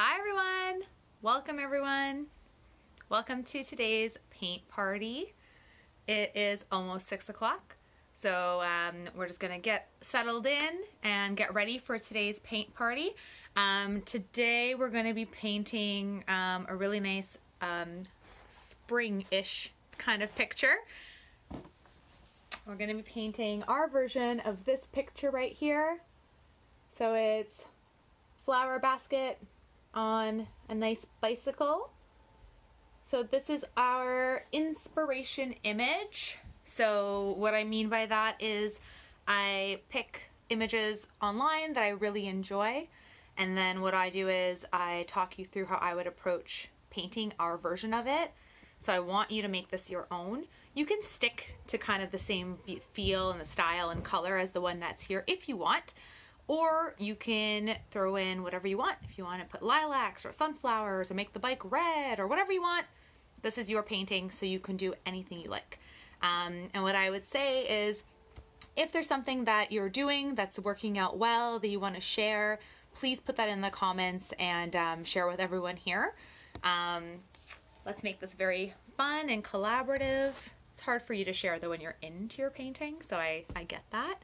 Hi everyone! Welcome everyone! Welcome to today's paint party. It is almost six o'clock, so um, we're just gonna get settled in and get ready for today's paint party. Um, today we're gonna be painting um, a really nice um, spring-ish kind of picture. We're gonna be painting our version of this picture right here. So it's flower basket on a nice bicycle. So this is our inspiration image. So what I mean by that is I pick images online that I really enjoy and then what I do is I talk you through how I would approach painting our version of it. So I want you to make this your own. You can stick to kind of the same feel and the style and color as the one that's here if you want, or you can throw in whatever you want. If you want to put lilacs or sunflowers or make the bike red or whatever you want, this is your painting so you can do anything you like. Um, and what I would say is if there's something that you're doing that's working out well that you want to share, please put that in the comments and um, share with everyone here. Um, let's make this very fun and collaborative. It's hard for you to share though when you're into your painting, so I, I get that.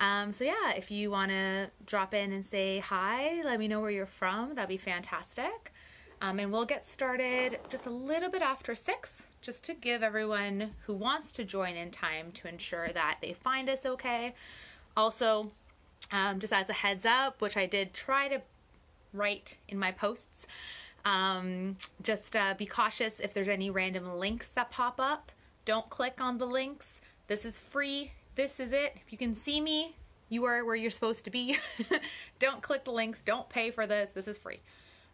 Um, so yeah, if you want to drop in and say hi, let me know where you're from, that'd be fantastic. Um, and we'll get started just a little bit after six, just to give everyone who wants to join in time to ensure that they find us okay. Also, um, just as a heads up, which I did try to write in my posts, um, just uh, be cautious if there's any random links that pop up. Don't click on the links. This is free. This is it. If you can see me, you are where you're supposed to be. don't click the links. Don't pay for this. This is free.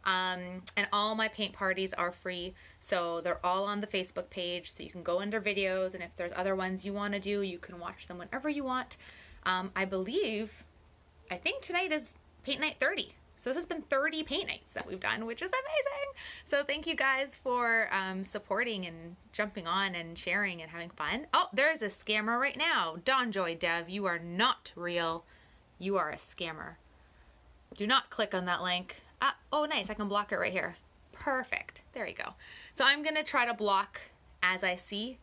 Um, and all my paint parties are free. So they're all on the Facebook page. So you can go under videos. And if there's other ones you want to do, you can watch them whenever you want. Um, I believe, I think tonight is paint night 30. So this has been 30 paint nights that we've done, which is amazing. So thank you guys for um, supporting and jumping on and sharing and having fun. Oh, there's a scammer right now. Donjoy Dev, you are not real. You are a scammer. Do not click on that link. Ah, oh nice, I can block it right here. Perfect, there you go. So I'm gonna try to block as I see.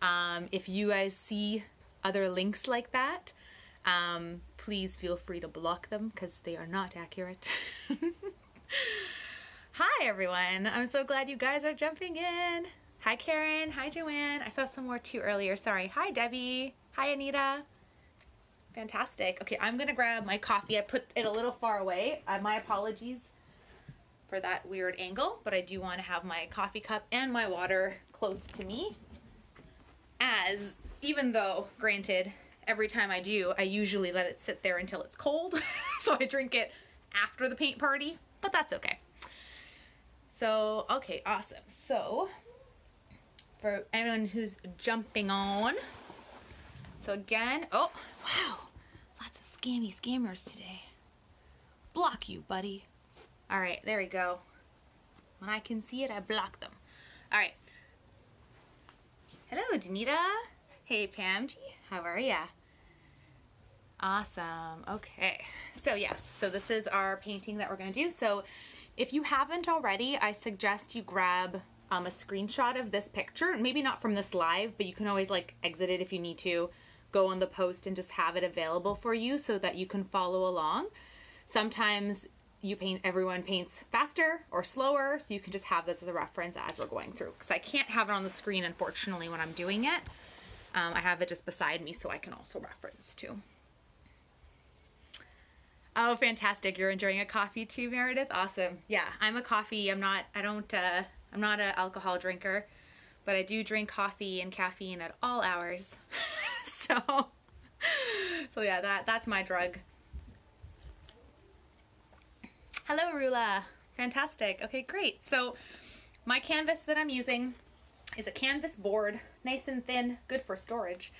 Um, if you guys see other links like that, um, please feel free to block them because they are not accurate. Hi everyone, I'm so glad you guys are jumping in. Hi Karen, hi Joanne. I saw some more too earlier, sorry. Hi Debbie, hi Anita. Fantastic. Okay, I'm gonna grab my coffee. I put it a little far away. Uh, my apologies for that weird angle, but I do wanna have my coffee cup and my water close to me. As, even though, granted, every time I do, I usually let it sit there until it's cold. so I drink it after the paint party, but that's okay. So, okay, awesome. So, for anyone who's jumping on, so again, oh, wow, lots of scammy scammers today. Block you, buddy. All right, there we go. When I can see it, I block them. All right. Hello, Danita. Hey, Pam How are ya? Awesome. Okay. So yes, so this is our painting that we're going to do. So if you haven't already, I suggest you grab um, a screenshot of this picture. Maybe not from this live, but you can always like exit it if you need to. Go on the post and just have it available for you so that you can follow along. Sometimes you paint, everyone paints faster or slower, so you can just have this as a reference as we're going through. Because I can't have it on the screen, unfortunately, when I'm doing it. Um, I have it just beside me so I can also reference too. Oh, fantastic. You're enjoying a coffee too, Meredith? Awesome. Yeah, I'm a coffee. I'm not, I don't, uh, I'm not an alcohol drinker, but I do drink coffee and caffeine at all hours. so, so yeah, that, that's my drug. Hello, Rula. Fantastic. Okay, great. So my canvas that I'm using is a canvas board, nice and thin, good for storage.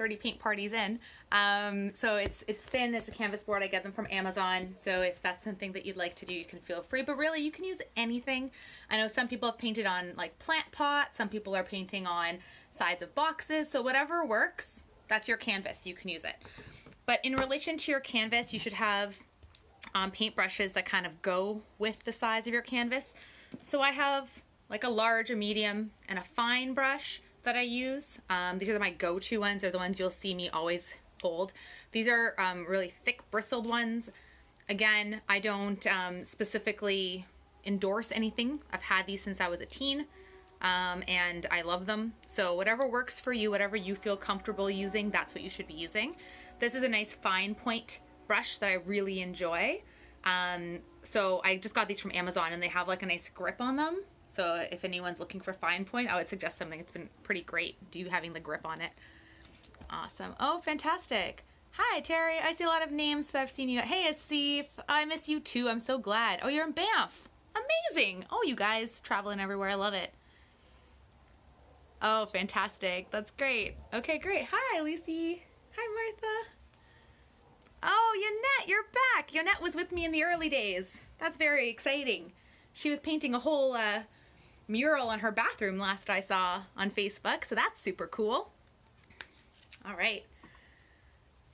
30 paint parties in. Um, so it's it's thin, it's a canvas board. I get them from Amazon. So if that's something that you'd like to do, you can feel free. But really, you can use anything. I know some people have painted on like plant pots. Some people are painting on sides of boxes. So whatever works, that's your canvas. You can use it. But in relation to your canvas, you should have um, paintbrushes that kind of go with the size of your canvas. So I have like a large, a medium, and a fine brush that I use. Um, these are my go-to ones. They're the ones you'll see me always hold. These are um, really thick bristled ones. Again, I don't um, specifically endorse anything. I've had these since I was a teen um, and I love them. So whatever works for you, whatever you feel comfortable using, that's what you should be using. This is a nice fine point brush that I really enjoy. Um, so I just got these from Amazon and they have like a nice grip on them. So if anyone's looking for fine point, I would suggest something that's been pretty great, do you having the grip on it. Awesome. Oh, fantastic. Hi, Terry. I see a lot of names that I've seen you. Hey, Asif. I miss you too. I'm so glad. Oh, you're in Banff. Amazing. Oh, you guys traveling everywhere. I love it. Oh, fantastic. That's great. Okay, great. Hi, Lucy. Hi, Martha. Oh, Yannette, you're back. Yannette was with me in the early days. That's very exciting. She was painting a whole uh, mural on her bathroom last I saw on Facebook, so that's super cool. All right.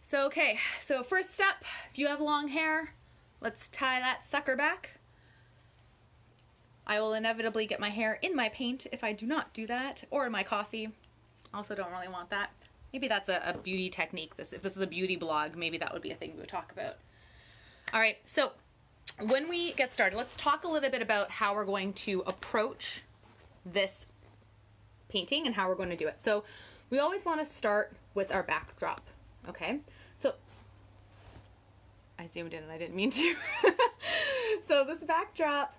So, okay, so first step, if you have long hair, let's tie that sucker back. I will inevitably get my hair in my paint if I do not do that, or in my coffee. Also don't really want that. Maybe that's a, a beauty technique. This If this is a beauty blog, maybe that would be a thing we would talk about. All right, so when we get started, let's talk a little bit about how we're going to approach this painting and how we're going to do it. So we always want to start with our backdrop, okay? So I zoomed in and I didn't mean to. so this backdrop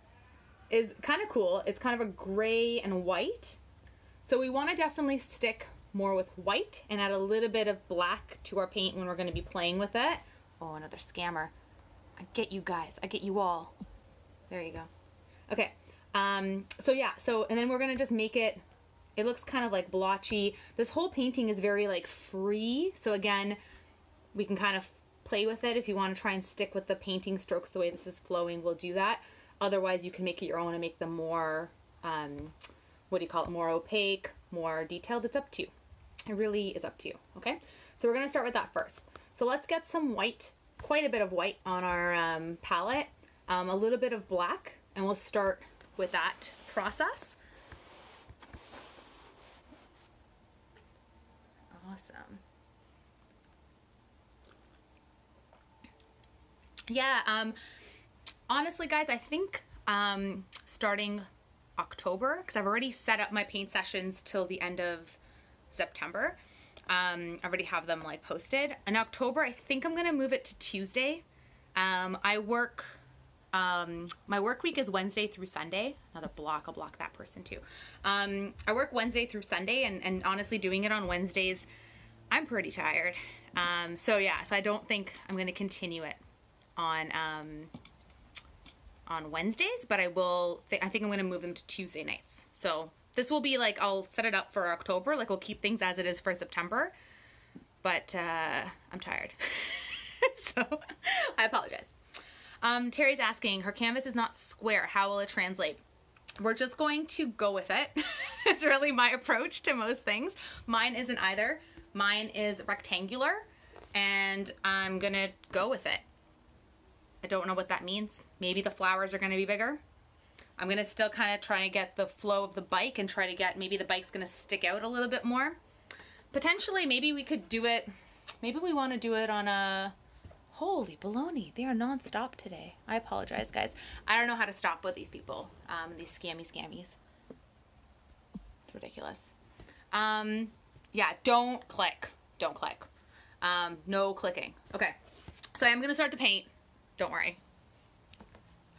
is kind of cool. It's kind of a gray and white. So we want to definitely stick more with white and add a little bit of black to our paint when we're going to be playing with it. Oh, another scammer. I get you guys. I get you all. There you go. Okay. Um, so yeah, so, and then we're going to just make it, it looks kind of like blotchy. This whole painting is very like free. So again, we can kind of play with it. If you want to try and stick with the painting strokes the way this is flowing, we'll do that. Otherwise, you can make it your own and make them more, um, what do you call it, more opaque, more detailed. It's up to you. It really is up to you, okay? So we're going to start with that first. So let's get some white, quite a bit of white on our um, palette, um, a little bit of black, and we'll start with that process. Awesome. Yeah, um, honestly, guys, I think um, starting October, because I've already set up my paint sessions till the end of September. Um, I already have them like posted. In October, I think I'm gonna move it to Tuesday. Um, I work, um, my work week is Wednesday through Sunday. Another block, I'll block that person too. Um, I work Wednesday through Sunday and, and honestly doing it on Wednesdays, I'm pretty tired. Um, so yeah, so I don't think I'm gonna continue it on um, on Wednesdays, but I will, th I think I'm going to move them to Tuesday nights. So this will be like, I'll set it up for October. Like we'll keep things as it is for September, but uh, I'm tired. so I apologize. Um, Terry's asking, her canvas is not square. How will it translate? We're just going to go with it. it's really my approach to most things. Mine isn't either. Mine is rectangular and I'm gonna go with it. I don't know what that means. Maybe the flowers are to be bigger. I'm to still kind of try to get the flow of the bike and try to get, maybe the bike's to stick out a little bit more. Potentially, maybe we could do it, maybe we want to do it on a, holy baloney, they are non-stop today. I apologize, guys. I don't know how to stop with these people, um, these scammy scammies. It's ridiculous. Um, yeah, don't click. Don't click. Um, no clicking. Okay, so I'm going to start to paint. Don't worry.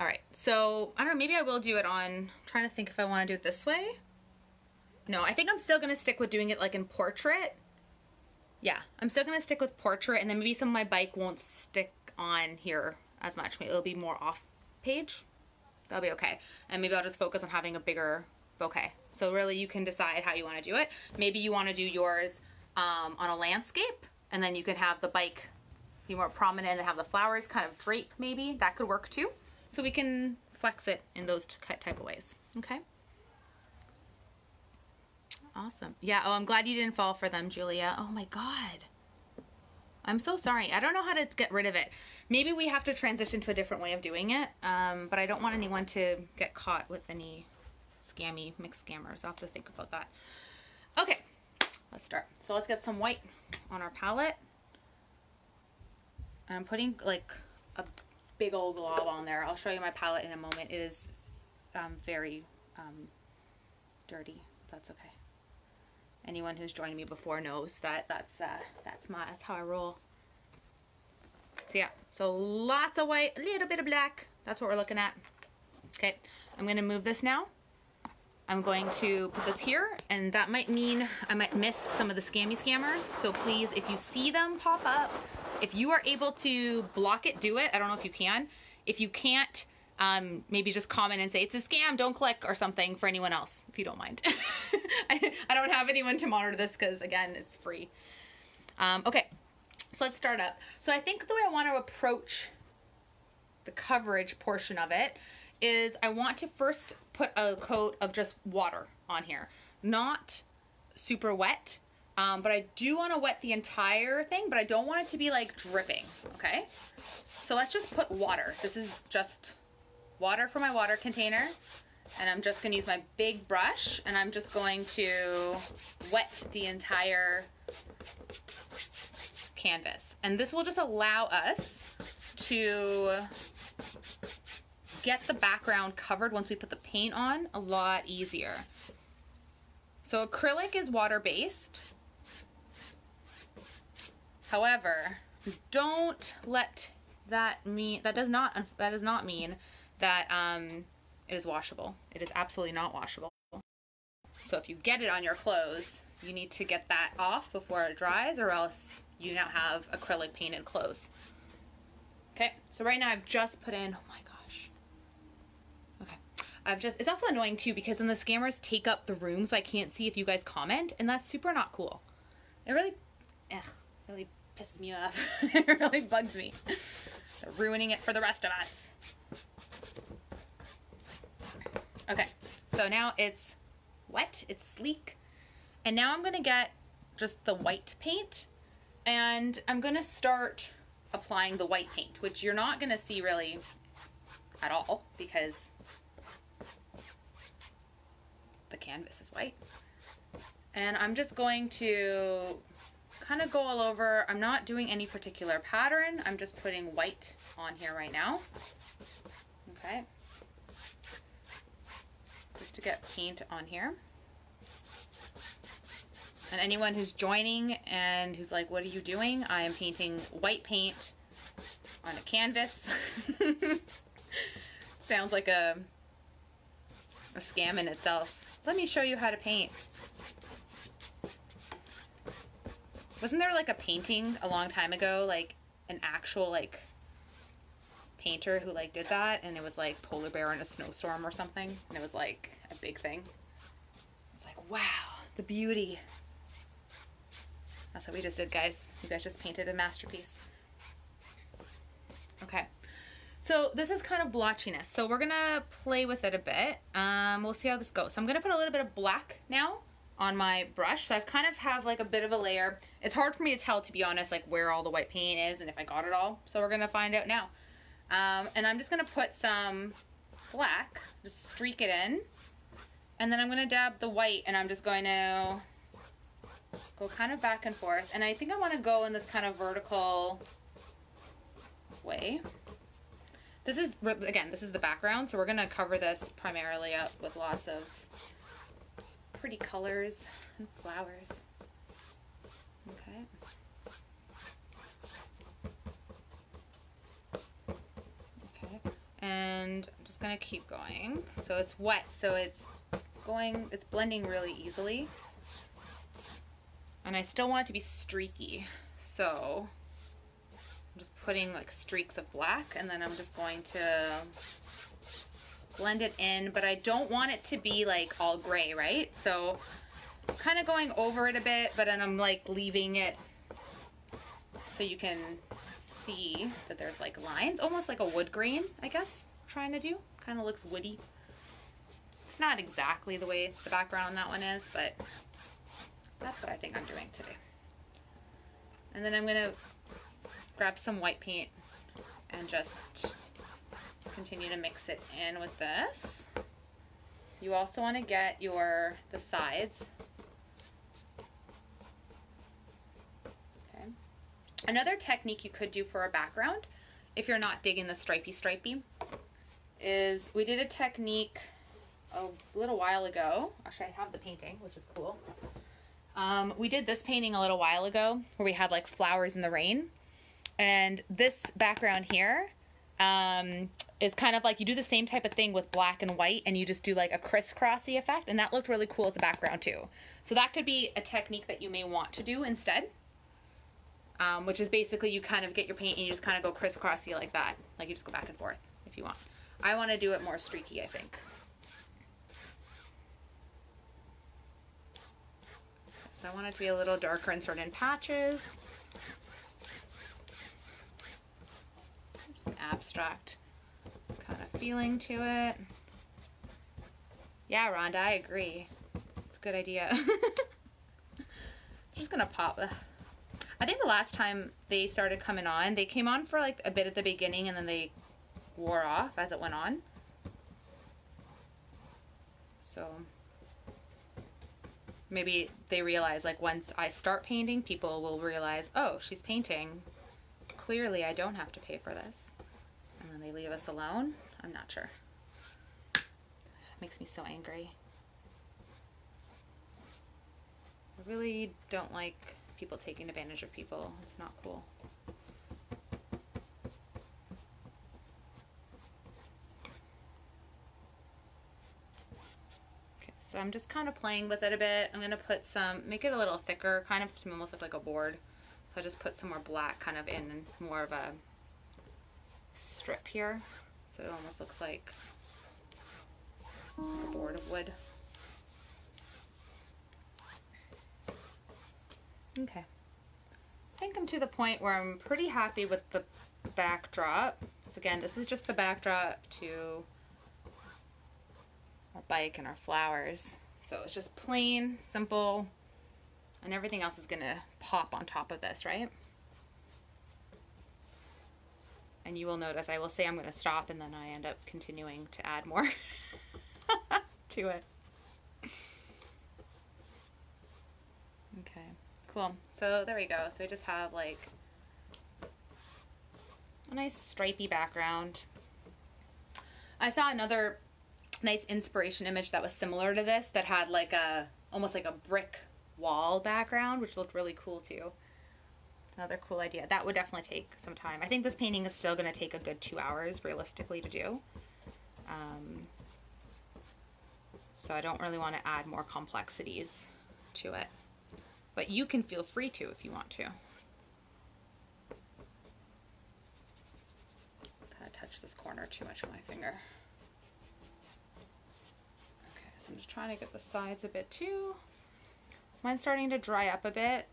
All right, so I don't know, maybe I will do it on, I'm trying to think if I want to do it this way. No, I think I'm still going to stick with doing it like in portrait. Yeah, I'm still going to stick with portrait and then maybe some of my bike won't stick on here as much. Maybe it'll be more off page. That'll be okay. And maybe I'll just focus on having a bigger bouquet. So really you can decide how you want to do it. Maybe you want to do yours um, on a landscape and then you can have the bike be more prominent and have the flowers kind of drape maybe. That could work too. So we can flex it in those type of ways. Okay. Awesome. Yeah. Oh, I'm glad you didn't fall for them, Julia. Oh my God. I'm so sorry. I don't know how to get rid of it. Maybe we have to transition to a different way of doing it, um, but I don't want anyone to get caught with any scammy mixed scammers. I'll have to think about that. Okay, let's start. So let's get some white on our palette. I'm putting like a big old glob on there. I'll show you my palette in a moment. It is um, very um, dirty. That's okay. Anyone who's joined me before knows that that's uh, that's my that's how I roll. So yeah, so lots of white, a little bit of black. That's what we're looking at. Okay, I'm gonna move this now. I'm going to put this here, and that might mean I might miss some of the scammy scammers. So please, if you see them pop up, if you are able to block it, do it. I don't know if you can. If you can't, um, maybe just comment and say it's a scam, don't click or something for anyone else, if you don't mind. I, I, don't have anyone to monitor this because again, it's free. Um, okay, so let's start up. So I think the way I want to approach the coverage portion of it is I want to first put a coat of just water on here. Not super wet, um, but I do want to wet the entire thing, but I don't want it to be like dripping, okay? So let's just put water. This is just water for my water container. And I'm just gonna use my big brush and I'm just going to wet the entire canvas. And this will just allow us to get the background covered once we put the paint on a lot easier. So acrylic is water-based. However, don't let that mean, that does not, that does not mean that um, it is washable. It is absolutely not washable. So if you get it on your clothes, you need to get that off before it dries or else you now have acrylic painted clothes. Okay, so right now I've just put in, oh my gosh. Okay, I've just, it's also annoying too because then the scammers take up the room so I can't see if you guys comment and that's super not cool. It really, really pisses me off. it really bugs me. They're ruining it for the rest of us. Okay, so now it's wet, it's sleek. And now I'm gonna get just the white paint and I'm gonna start applying the white paint, which you're not gonna see really at all because the canvas is white. And I'm just going to kind of go all over. I'm not doing any particular pattern. I'm just putting white on here right now. Okay. To get paint on here. And anyone who's joining and who's like, what are you doing? I am painting white paint on a canvas. Sounds like a, a scam in itself. Let me show you how to paint. Wasn't there like a painting a long time ago, like an actual like painter who like did that and it was like polar bear in a snowstorm or something and it was like a big thing. It's like, wow, the beauty. That's what we just did, guys. You guys just painted a masterpiece. Okay. So this is kind of blotchiness. So we're gonna play with it a bit. Um, we'll see how this goes. So I'm gonna put a little bit of black now on my brush. So I've kind of have like a bit of a layer. It's hard for me to tell, to be honest, like where all the white paint is and if I got it all. So we're gonna find out now. Um, and I'm just gonna put some black, just streak it in. And then I'm gonna dab the white and I'm just going to go kind of back and forth. And I think I wanna go in this kind of vertical way. This is, again, this is the background, so we're gonna cover this primarily up with lots of pretty colors and flowers. Okay. Okay, and I'm just gonna keep going. So it's wet, so it's going, it's blending really easily. And I still want it to be streaky, so I'm just putting like streaks of black and then I'm just going to blend it in, but I don't want it to be like all gray, right? So kind of going over it a bit, but then I'm like leaving it so you can see that there's like lines, almost like a wood grain, I guess, trying to do. Kind of looks woody. It's not exactly the way the background on that one is, but that's what I think I'm doing today. And then I'm gonna grab some white paint and just continue to mix it in with this. You also want to get your the sides. Okay. Another technique you could do for a background, if you're not digging the stripey stripey, is we did a technique a little while ago. Actually, I have the painting, which is cool. Um, we did this painting a little while ago where we had like flowers in the rain. And this background here um, is kind of like you do the same type of thing with black and white and you just do like a crisscrossy effect and that looked really cool as a background too. So that could be a technique that you may want to do instead. Um, which is basically you kind of get your paint and you just kind of go crisscrossy like that. Like you just go back and forth if you want. I want to do it more streaky, I think. So I want it to be a little darker in certain patches. Just an abstract kind of feeling to it. Yeah, Rhonda, I agree. It's a good idea. I'm just gonna pop. I think the last time they started coming on, they came on for like a bit at the beginning and then they wore off as it went on. So maybe they realize like once I start painting, people will realize, oh, she's painting. Clearly, I don't have to pay for this. And then they leave us alone. I'm not sure. It makes me so angry. I really don't like people taking advantage of people. It's not cool. Okay, So I'm just kind of playing with it a bit. I'm going to put some, make it a little thicker, kind of to almost look like a board. So I just put some more black kind of in more of a strip here. So it almost looks like a board of wood. Okay. I think I'm to the point where I'm pretty happy with the backdrop. So again, this is just the backdrop to our bike and our flowers. So it's just plain, simple, and everything else is gonna pop on top of this, right? And you will notice I will say I'm gonna stop and then I end up continuing to add more to it. Okay, cool. So there we go. So we just have like a nice stripy background. I saw another nice inspiration image that was similar to this that had like a almost like a brick wall background which looked really cool too another cool idea that would definitely take some time i think this painting is still going to take a good two hours realistically to do um, so i don't really want to add more complexities to it but you can feel free to if you want to kind of touch this corner too much with my finger Okay, so I'm just trying to get the sides a bit too. Mine's starting to dry up a bit.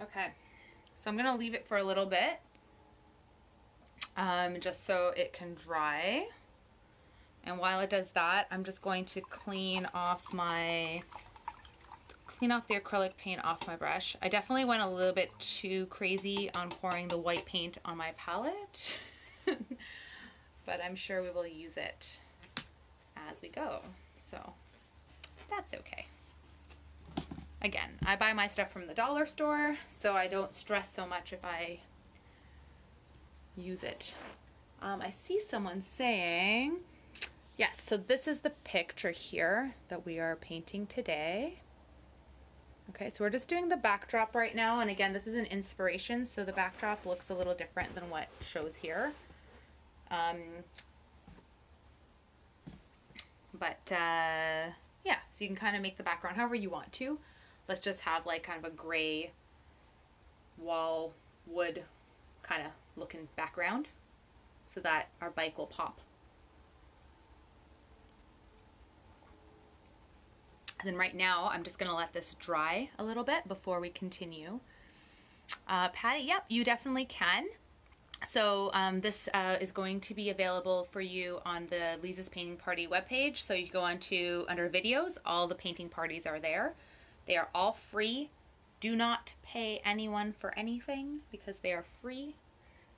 Okay, so I'm gonna leave it for a little bit um, just so it can dry. And while it does that, I'm just going to clean off my, clean off the acrylic paint off my brush. I definitely went a little bit too crazy on pouring the white paint on my palette. but I'm sure we will use it as we go. So that's okay. Again, I buy my stuff from the dollar store, so I don't stress so much if I use it. Um, I see someone saying, yes, so this is the picture here that we are painting today. Okay, so we're just doing the backdrop right now, and again, this is an inspiration, so the backdrop looks a little different than what shows here. Um, but uh, yeah, so you can kind of make the background however you want to. Let's just have like kind of a gray wall wood kind of looking background so that our bike will pop. And then right now, I'm just gonna let this dry a little bit before we continue. Uh, Patty, yep, you definitely can. So um, this uh, is going to be available for you on the Liza's Painting Party webpage. So you go on to under videos, all the painting parties are there. They are all free do not pay anyone for anything because they are free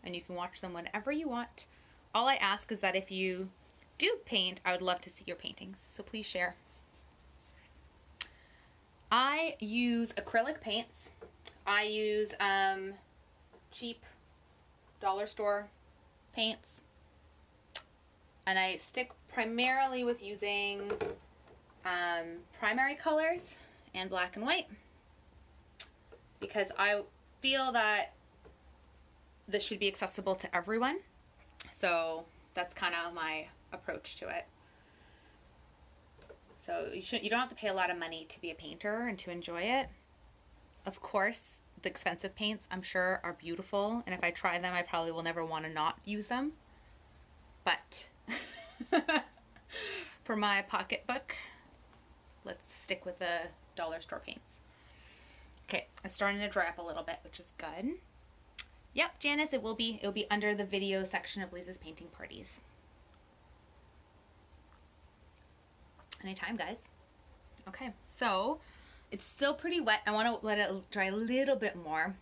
and you can watch them whenever you want. All I ask is that if you do paint, I would love to see your paintings, so please share. I use acrylic paints. I use um, cheap dollar store paints. And I stick primarily with using um, primary colors and black and white because I feel that this should be accessible to everyone. So that's kind of my approach to it. So you should you don't have to pay a lot of money to be a painter and to enjoy it. Of course, the expensive paints I'm sure are beautiful and if I try them I probably will never want to not use them. But for my pocketbook, let's stick with the dollar store paints. Okay, it's starting to dry up a little bit, which is good. Yep, Janice, it will be. It will be under the video section of Liza's painting parties. Anytime, guys. Okay, so it's still pretty wet. I want to let it dry a little bit more.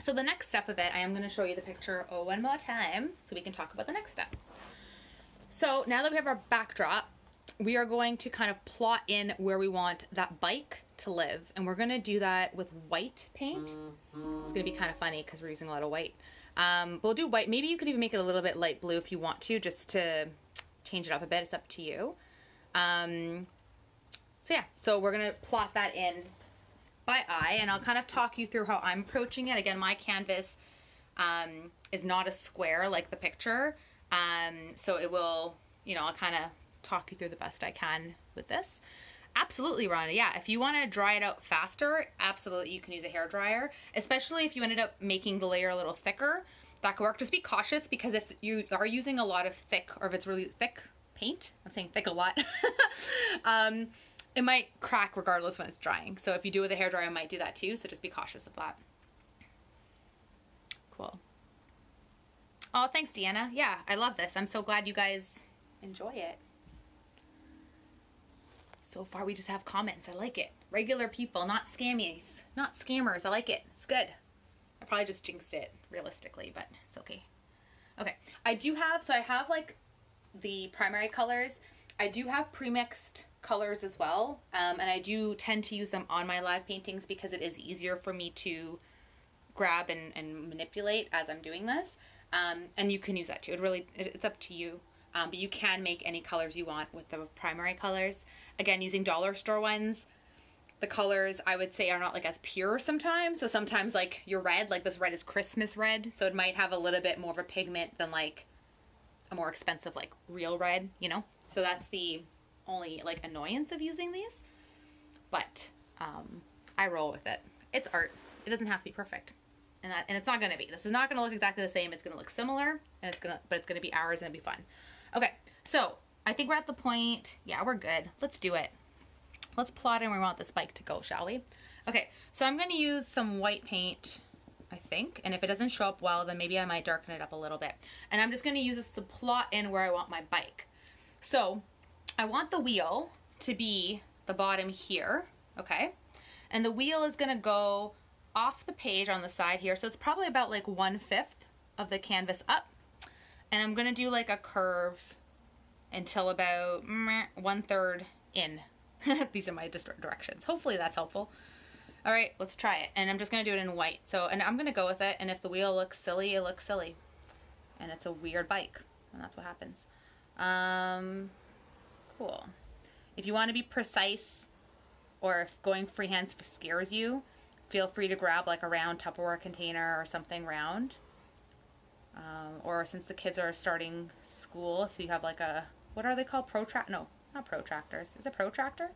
So the next step of it, I am going to show you the picture oh, one more time so we can talk about the next step. So now that we have our backdrop, we are going to kind of plot in where we want that bike to live. And we're going to do that with white paint. It's going to be kind of funny because we're using a lot of white. Um, we'll do white. Maybe you could even make it a little bit light blue if you want to, just to change it up a bit. It's up to you. Um, so yeah, so we're gonna plot that in by eye and I'll kind of talk you through how I'm approaching it. Again, my canvas um, is not a square like the picture. Um, so it will, you know, I'll kind of talk you through the best I can with this. Absolutely, Rhonda. Yeah, if you want to dry it out faster, absolutely you can use a hair dryer, especially if you ended up making the layer a little thicker. That could work. Just be cautious because if you are using a lot of thick or if it's really thick paint, I'm saying thick a lot, um, it might crack regardless when it's drying. So if you do with a hair dryer, it might do that too. So just be cautious of that. Cool. Oh, thanks, Deanna. Yeah, I love this. I'm so glad you guys enjoy it. So far, we just have comments. I like it. Regular people, not scammies, not scammers. I like it. It's good. I probably just jinxed it realistically, but it's okay. Okay, I do have, so I have like the primary colors. I do have pre-mixed colors as well, um, and I do tend to use them on my live paintings because it is easier for me to grab and, and manipulate as I'm doing this. Um, and you can use that too. It really, it's up to you. Um, but you can make any colors you want with the primary colors. Again, using dollar store ones, the colors I would say are not like as pure sometimes. So sometimes like your red, like this red is Christmas red. So it might have a little bit more of a pigment than like a more expensive like real red, you know? So that's the only like annoyance of using these. But um, I roll with it. It's art. It doesn't have to be perfect. And that and it's not gonna be. This is not gonna look exactly the same. It's gonna look similar and it's gonna but it's gonna be ours and it'll be fun. Okay, so I think we're at the point, yeah, we're good. Let's do it. Let's plot in where we want this bike to go, shall we? Okay, so I'm gonna use some white paint I think. And if it doesn't show up well, then maybe I might darken it up a little bit. And I'm just gonna use this to plot in where I want my bike. So I want the wheel to be the bottom here, okay? And the wheel is gonna go off the page on the side here. So it's probably about like one fifth of the canvas up. And I'm gonna do like a curve until about one third in. These are my directions. Hopefully that's helpful. All right, let's try it. And I'm just gonna do it in white. So, and I'm gonna go with it. And if the wheel looks silly, it looks silly. And it's a weird bike. And that's what happens. Um, cool. If you wanna be precise or if going freehand scares you, feel free to grab like a round Tupperware container or something round. Um, or since the kids are starting school, if you have like a, what are they called? Protract? No, not protractors. Is it protractor?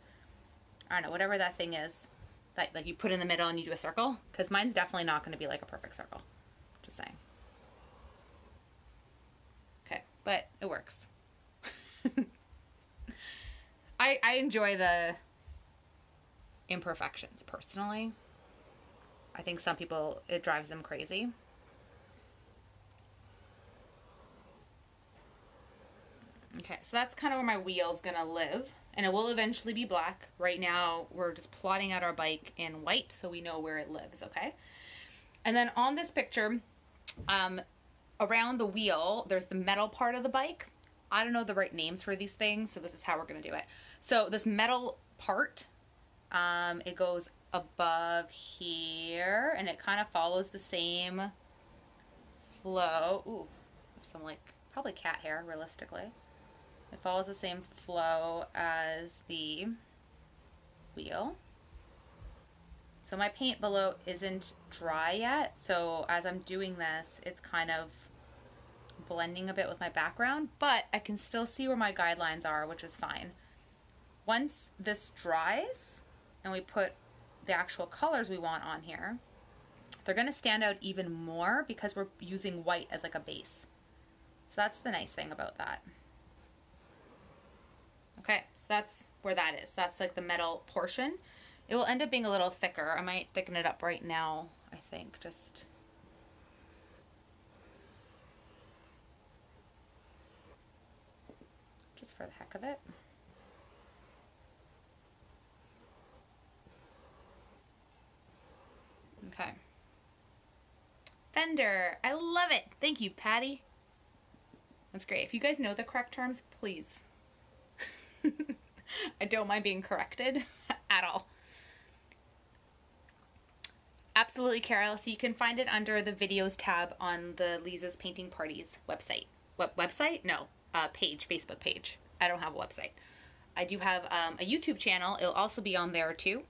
I don't know, whatever that thing is that like you put in the middle and you do a circle? Because mine's definitely not going to be like a perfect circle. Just saying. Okay but it works. I, I enjoy the imperfections personally. I think some people it drives them crazy. Okay so that's kind of where my wheel's gonna live and it will eventually be black. Right now, we're just plotting out our bike in white so we know where it lives, okay? And then on this picture, um, around the wheel, there's the metal part of the bike. I don't know the right names for these things, so this is how we're gonna do it. So this metal part, um, it goes above here, and it kind of follows the same flow. Ooh, some like, probably cat hair, realistically. It follows the same flow as the wheel. So my paint below isn't dry yet, so as I'm doing this, it's kind of blending a bit with my background, but I can still see where my guidelines are, which is fine. Once this dries and we put the actual colors we want on here, they're gonna stand out even more because we're using white as like a base. So that's the nice thing about that. Okay, so that's where that is. That's like the metal portion. It will end up being a little thicker. I might thicken it up right now, I think, just... Just for the heck of it. Okay. Fender. I love it. Thank you, Patty. That's great. If you guys know the correct terms, please I don't mind being corrected at all. Absolutely, Carol. So you can find it under the videos tab on the Liza's Painting Parties website. What website? No, uh, page, Facebook page. I don't have a website. I do have um, a YouTube channel. It'll also be on there too,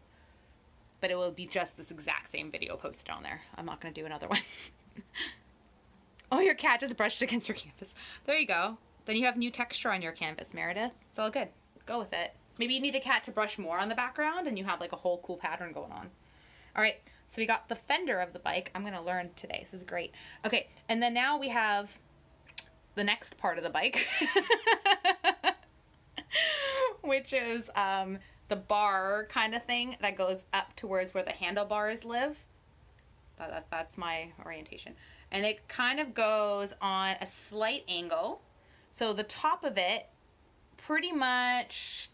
but it will be just this exact same video posted on there. I'm not going to do another one. oh, your cat just brushed against your canvas. There you go. Then you have new texture on your canvas, Meredith. It's all good go with it. Maybe you need the cat to brush more on the background and you have like a whole cool pattern going on. All right, so we got the fender of the bike. I'm gonna learn today, this is great. Okay, and then now we have the next part of the bike, which is um, the bar kind of thing that goes up towards where the handlebars live. That, that, that's my orientation. And it kind of goes on a slight angle. So the top of it pretty much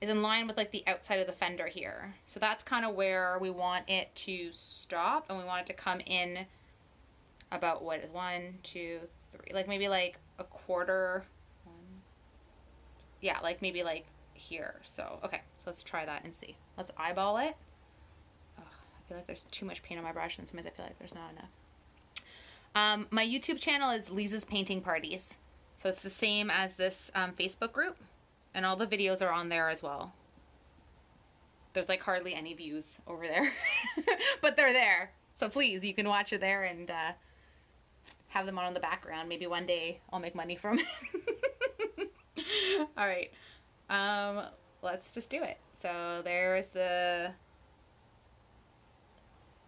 is in line with like the outside of the fender here. So that's kind of where we want it to stop and we want it to come in about what one, two, three, like maybe like a quarter. One, yeah, like maybe like here. So, okay, so let's try that and see. Let's eyeball it. I feel like there's too much paint on my brush and sometimes I feel like there's not enough. Um, my YouTube channel is Liza's Painting Parties. So it's the same as this um, Facebook group and all the videos are on there as well. There's like hardly any views over there, but they're there. So please, you can watch it there and uh, have them on in the background. Maybe one day I'll make money from it. all right, um, let's just do it. So there's the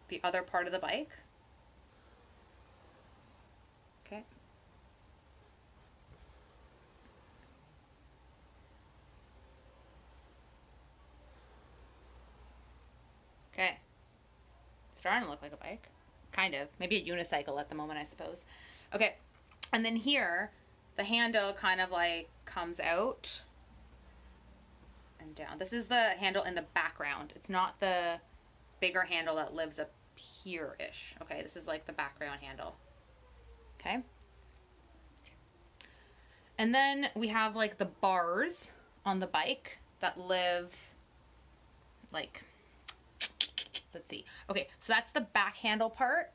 the other part of the bike. Okay. Starting to look like a bike. Kind of. Maybe a unicycle at the moment, I suppose. Okay. And then here, the handle kind of like comes out and down. This is the handle in the background. It's not the bigger handle that lives up here-ish. Okay, this is like the background handle. Okay. And then we have like the bars on the bike that live like let's see. Okay, so that's the back handle part.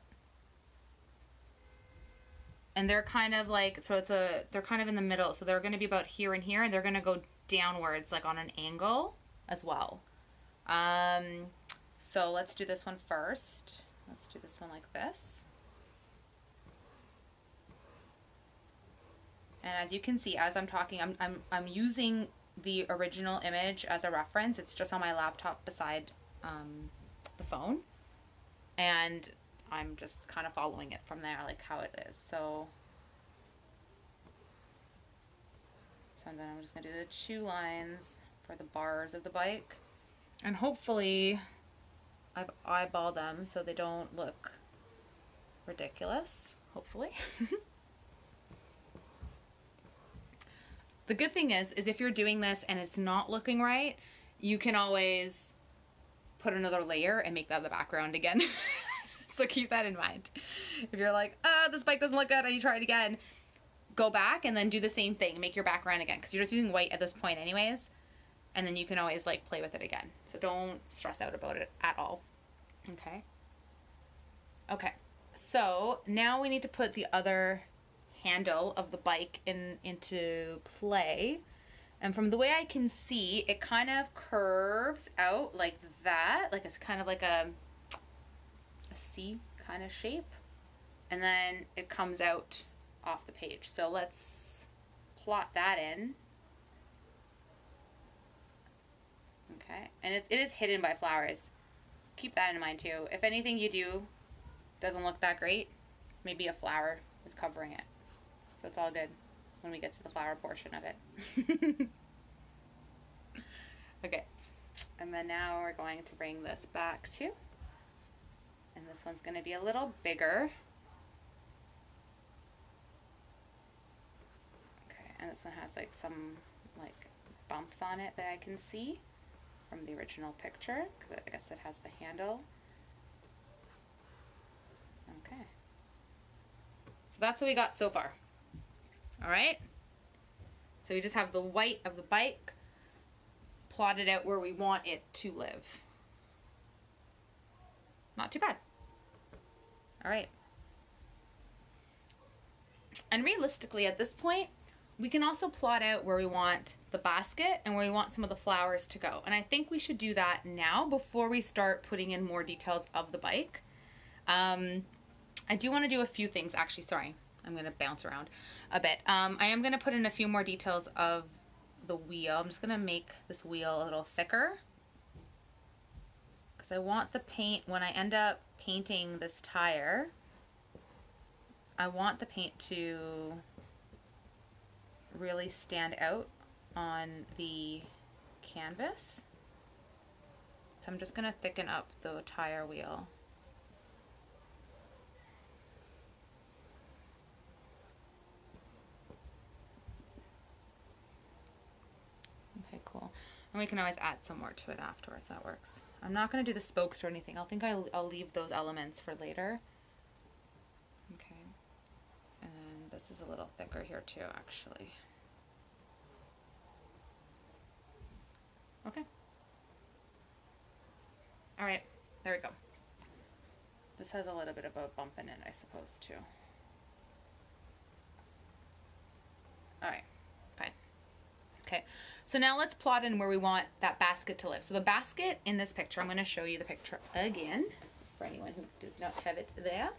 And they're kind of like, so it's a, they're kind of in the middle. So they're going to be about here and here, and they're going to go downwards, like on an angle as well. Um, so let's do this one first. Let's do this one like this. And as you can see, as I'm talking, I'm, I'm, I'm using the original image as a reference. It's just on my laptop beside um, the phone and I'm just kind of following it from there like how it is so. So then I'm just gonna do the two lines for the bars of the bike and hopefully I've eyeballed them so they don't look ridiculous hopefully. The good thing is, is if you're doing this and it's not looking right, you can always put another layer and make that the background again. so keep that in mind. If you're like, uh, this bike doesn't look good, need to try it again, go back and then do the same thing. Make your background again because you're just using white at this point anyways. And then you can always like play with it again. So don't stress out about it at all. Okay. Okay. So now we need to put the other handle of the bike in into play. And from the way I can see, it kind of curves out like that. Like it's kind of like a, a C kind of shape. And then it comes out off the page. So let's plot that in. Okay, and it, it is hidden by flowers. Keep that in mind too. If anything you do doesn't look that great, maybe a flower is covering it. So it's all good when we get to the flower portion of it. okay, and then now we're going to bring this back too. And this one's going to be a little bigger. Okay, and this one has like some like bumps on it that I can see from the original picture because I guess it has the handle. Okay. So that's what we got so far. All right. So we just have the white of the bike plotted out where we want it to live. Not too bad. All right. And realistically at this point, we can also plot out where we want the basket and where we want some of the flowers to go. And I think we should do that now before we start putting in more details of the bike. Um, I do want to do a few things actually, sorry. I'm going to bounce around a bit. Um, I am going to put in a few more details of the wheel. I'm just going to make this wheel a little thicker because I want the paint, when I end up painting this tire, I want the paint to really stand out on the canvas. So I'm just going to thicken up the tire wheel. Okay, cool. And we can always add some more to it afterwards. That works. I'm not going to do the spokes or anything. I'll think I'll, I'll leave those elements for later. Okay. And then this is a little thicker here too, actually. Okay. All right, there we go. This has a little bit of a bump in it, I suppose, too. All right, fine. Okay, so now let's plot in where we want that basket to live. So the basket in this picture, I'm gonna show you the picture again for anyone who does not have it there.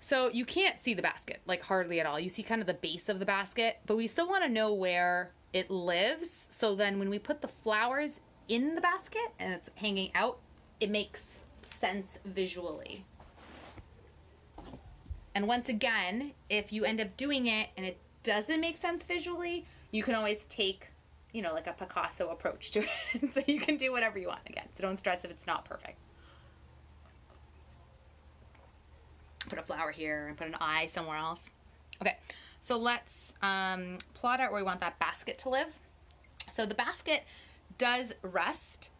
So you can't see the basket, like hardly at all. You see kind of the base of the basket, but we still wanna know where it lives. So then when we put the flowers in the basket and it's hanging out, it makes sense visually. And once again, if you end up doing it and it doesn't make sense visually, you can always take, you know, like a Picasso approach to it. so you can do whatever you want again. So don't stress if it's not perfect. Put a flower here and put an eye somewhere else. Okay, so let's um, plot out where we want that basket to live. So the basket does rest.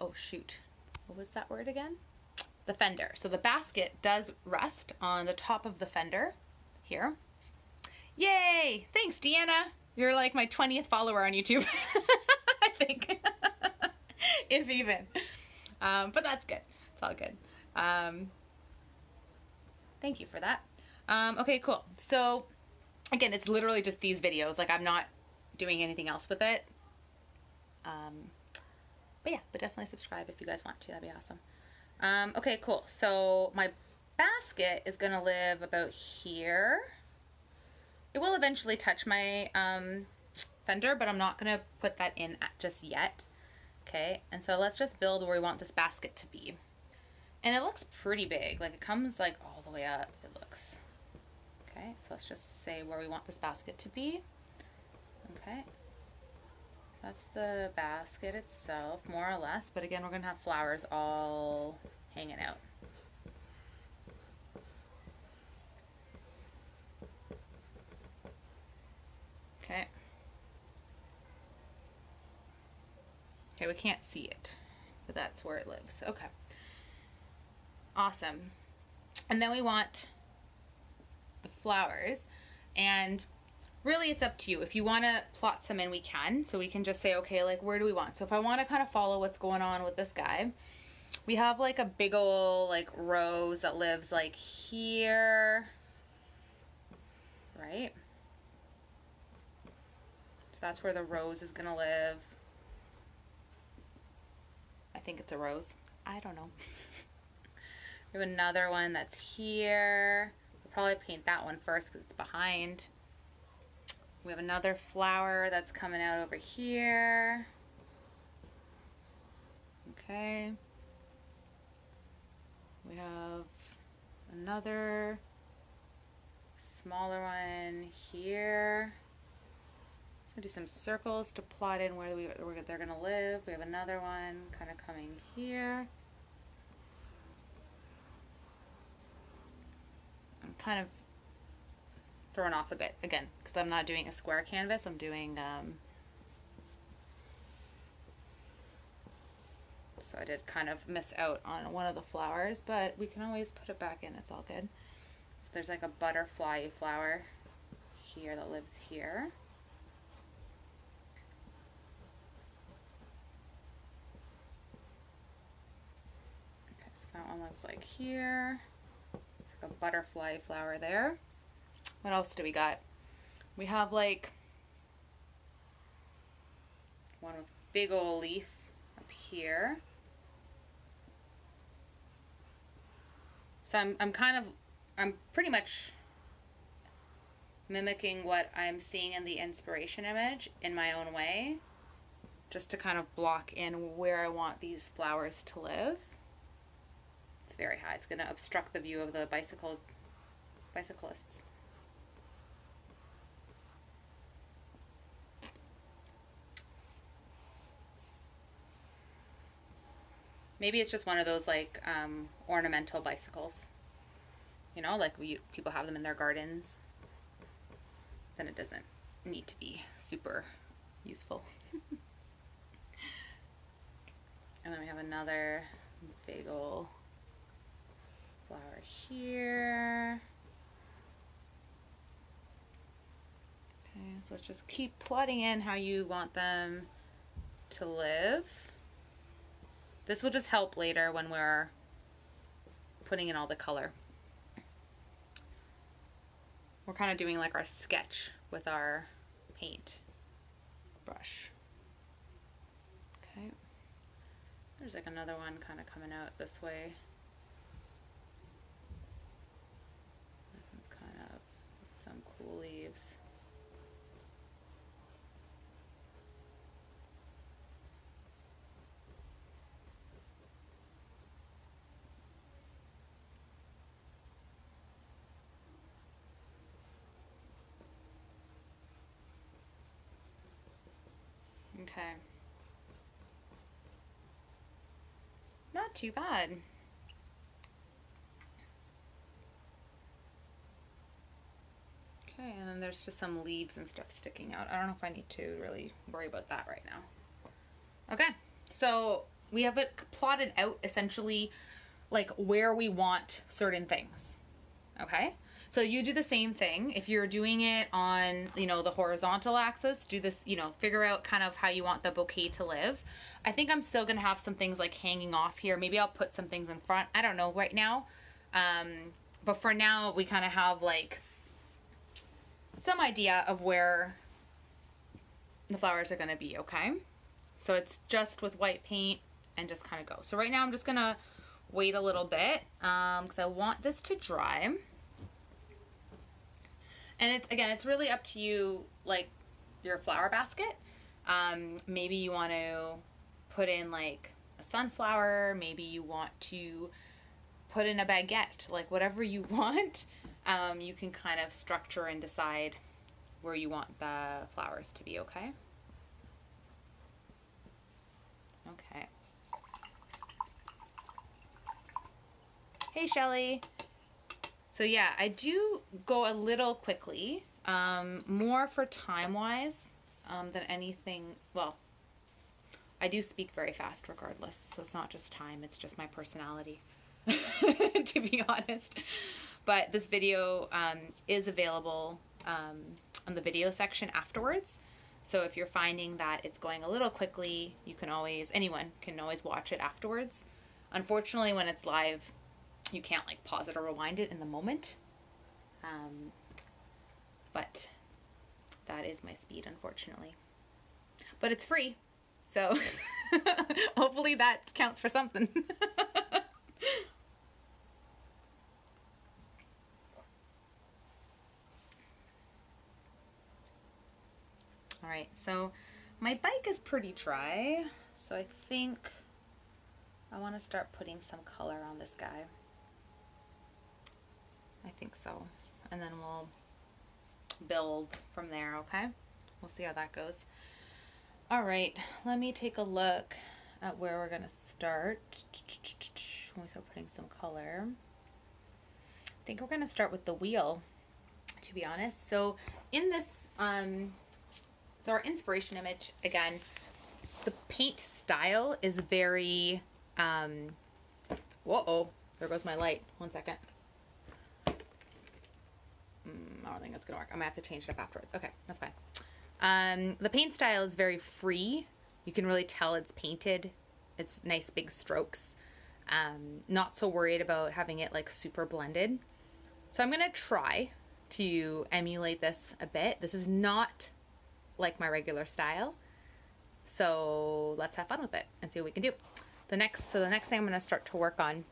Oh shoot, what was that word again? The fender. So the basket does rest on the top of the fender here. Yay! Thanks, Deanna. You're like my 20th follower on YouTube, I think, if even. Um, but that's good. It's all good. Um, thank you for that. Um, okay, cool. So again, it's literally just these videos. Like I'm not doing anything else with it. Um, but yeah, but definitely subscribe if you guys want to. That'd be awesome. Um, okay, cool. So my basket is going to live about here. It will eventually touch my um, fender, but I'm not to put that in just yet. Okay, and so let's just build where we want this basket to be. And it looks pretty big. Like it comes like all the way up, it looks. Okay, so let's just say where we want this basket to be. Okay, so that's the basket itself, more or less. But again, we're gonna have flowers all hanging out. Okay, Okay, we can't see it, but that's where it lives. Okay. Awesome. And then we want the flowers. And really it's up to you. If you want to plot some in, we can. So we can just say, okay, like where do we want? So if I want to kind of follow what's going on with this guy, we have like a big old like rose that lives like here, right? So that's where the rose is gonna live. I think it's a rose. I don't know. we have another one that's here. I'll probably paint that one first because it's behind. We have another flower that's coming out over here. Okay. We have another smaller one here. So do some circles to plot in where, we, where they're gonna live. We have another one kind of coming here. I'm kind of thrown off a bit again because I'm not doing a square canvas. I'm doing um, so I did kind of miss out on one of the flowers, but we can always put it back in. It's all good. So there's like a butterfly flower here that lives here. Okay, so that one lives like here. It's like a butterfly flower there. What else do we got? We have like one with big old leaf up here. So I'm, I'm kind of, I'm pretty much mimicking what I'm seeing in the inspiration image in my own way, just to kind of block in where I want these flowers to live. Very high. It's going to obstruct the view of the bicycle bicyclists. Maybe it's just one of those like um, ornamental bicycles. You know, like we people have them in their gardens. Then it doesn't need to be super useful. and then we have another big old flower here. Okay, so let's just keep plotting in how you want them to live. This will just help later when we're putting in all the color. We're kind of doing like our sketch with our paint brush. Okay. There's like another one kind of coming out this way. This one's kind of some cool leaves. Okay. Not too bad. And then there's just some leaves and stuff sticking out. I don't know if I need to really worry about that right now. Okay, so we have it plotted out essentially like where we want certain things. Okay, so you do the same thing. If you're doing it on, you know, the horizontal axis, do this, you know, figure out kind of how you want the bouquet to live. I think I'm still going to have some things like hanging off here. Maybe I'll put some things in front. I don't know right now. Um, but for now, we kind of have like some idea of where the flowers are going to be, okay? So it's just with white paint and just kind of go. So right now I'm just going to wait a little bit because um, I want this to dry. And it's again, it's really up to you, like your flower basket. Um, maybe you want to put in like a sunflower. Maybe you want to put in a baguette. Like whatever you want, um, you can kind of structure and decide where you want the flowers to be. Okay. Okay. Hey, Shelly. So yeah, I do go a little quickly, um, more for time-wise um, than anything. Well, I I do speak very fast regardless, so it's not just time, it's just my personality, to be honest. But this video um, is available um, on the video section afterwards. So if you're finding that it's going a little quickly, you can always, anyone can always watch it afterwards. Unfortunately, when it's live, you can't like pause it or rewind it in the moment. Um, but that is my speed, unfortunately. But it's free, so hopefully that counts for something. All right, so my bike is pretty dry, so I think I want to start putting some color on this guy. I think so. And then we'll build from there, okay? We'll see how that goes. All right, let me take a look at where we're gonna start. When we start putting some color. I think we're gonna start with the wheel, to be honest. So in this, um, so our inspiration image, again, the paint style is very, um, whoa, there goes my light. One second. Mm, I don't think that's gonna work. I'm gonna have to change it up afterwards. Okay, that's fine. Um, the paint style is very free. You can really tell it's painted. It's nice big strokes. Um, not so worried about having it like super blended. So I'm gonna try to emulate this a bit. This is not like my regular style. So let's have fun with it and see what we can do. The next, so the next thing I'm gonna start to work on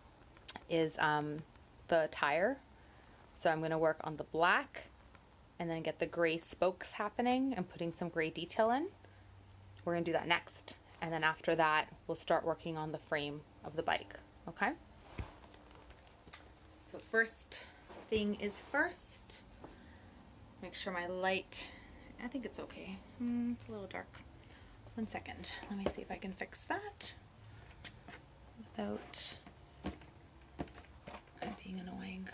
is um, the tire. So I'm gonna work on the black and then get the gray spokes happening and putting some gray detail in. We're gonna do that next. And then after that, we'll start working on the frame of the bike, okay? So first thing is first, make sure my light, I think it's okay. Mm, it's a little dark. One second, let me see if I can fix that without being annoying.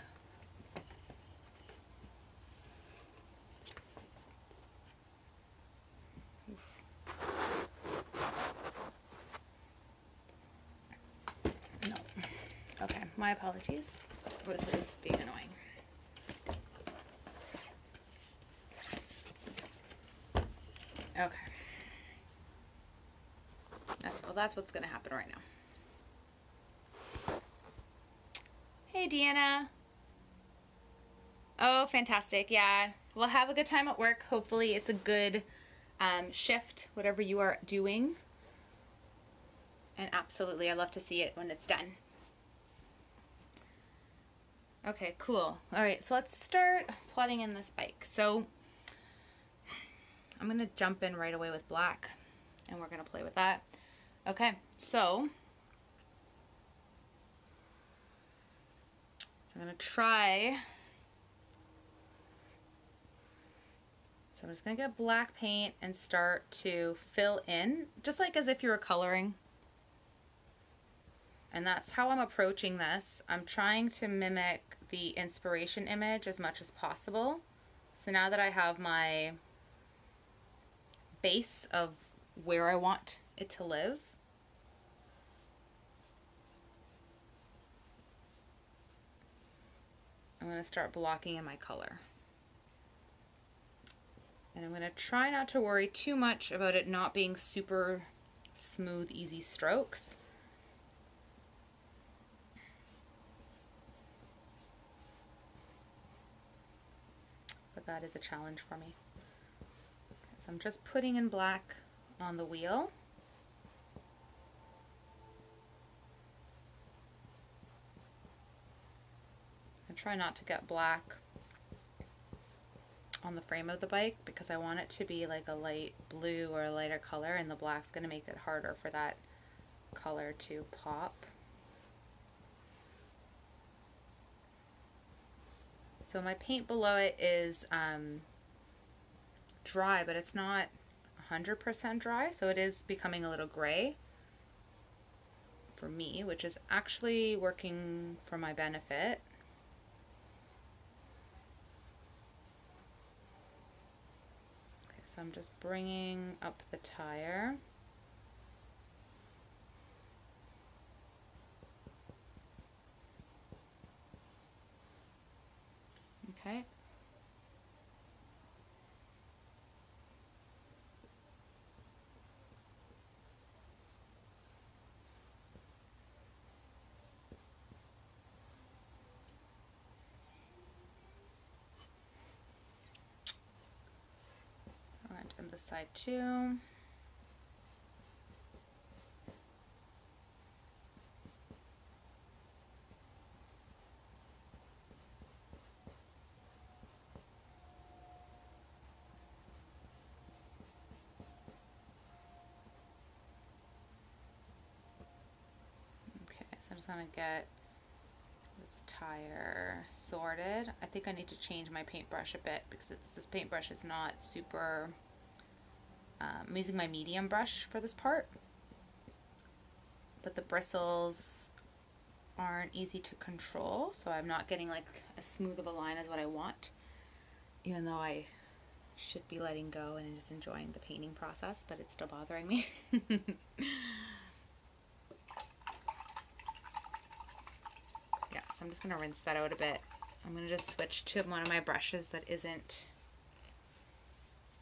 No. Okay, my apologies. This is being annoying. Okay. Okay, well that's what's to happen right now. Hey, Deanna. Oh, fantastic. Yeah. We'll have a good time at work. Hopefully it's a good um, shift, whatever you are doing. And absolutely, I love to see it when it's done. Okay, cool. All right, so let's start plotting in this bike. So I'm gonna jump in right away with black and we're gonna play with that. Okay, so, so I'm gonna try, so I'm just gonna get black paint and start to fill in, just like as if you were coloring. And that's how I'm approaching this. I'm trying to mimic the inspiration image as much as possible. So now that I have my base of where I want it to live, I'm going to start blocking in my color. And I'm going to try not to worry too much about it not being super smooth, easy strokes. but that is a challenge for me. So I'm just putting in black on the wheel. I try not to get black on the frame of the bike because I want it to be like a light blue or a lighter color and the black's going to make it harder for that color to pop. So my paint below it is um, dry, but it's not 100% dry, so it is becoming a little gray for me, which is actually working for my benefit. Okay, so I'm just bringing up the tire. Okay, side too. I'm just gonna get this tire sorted. I think I need to change my paintbrush a bit because it's this paintbrush is not super, um, I'm using my medium brush for this part, but the bristles aren't easy to control, so I'm not getting like as smooth of a line as what I want, even though I should be letting go and just enjoying the painting process, but it's still bothering me. Yeah, so I'm just to rinse that out a bit. I'm to just switch to one of my brushes that isn't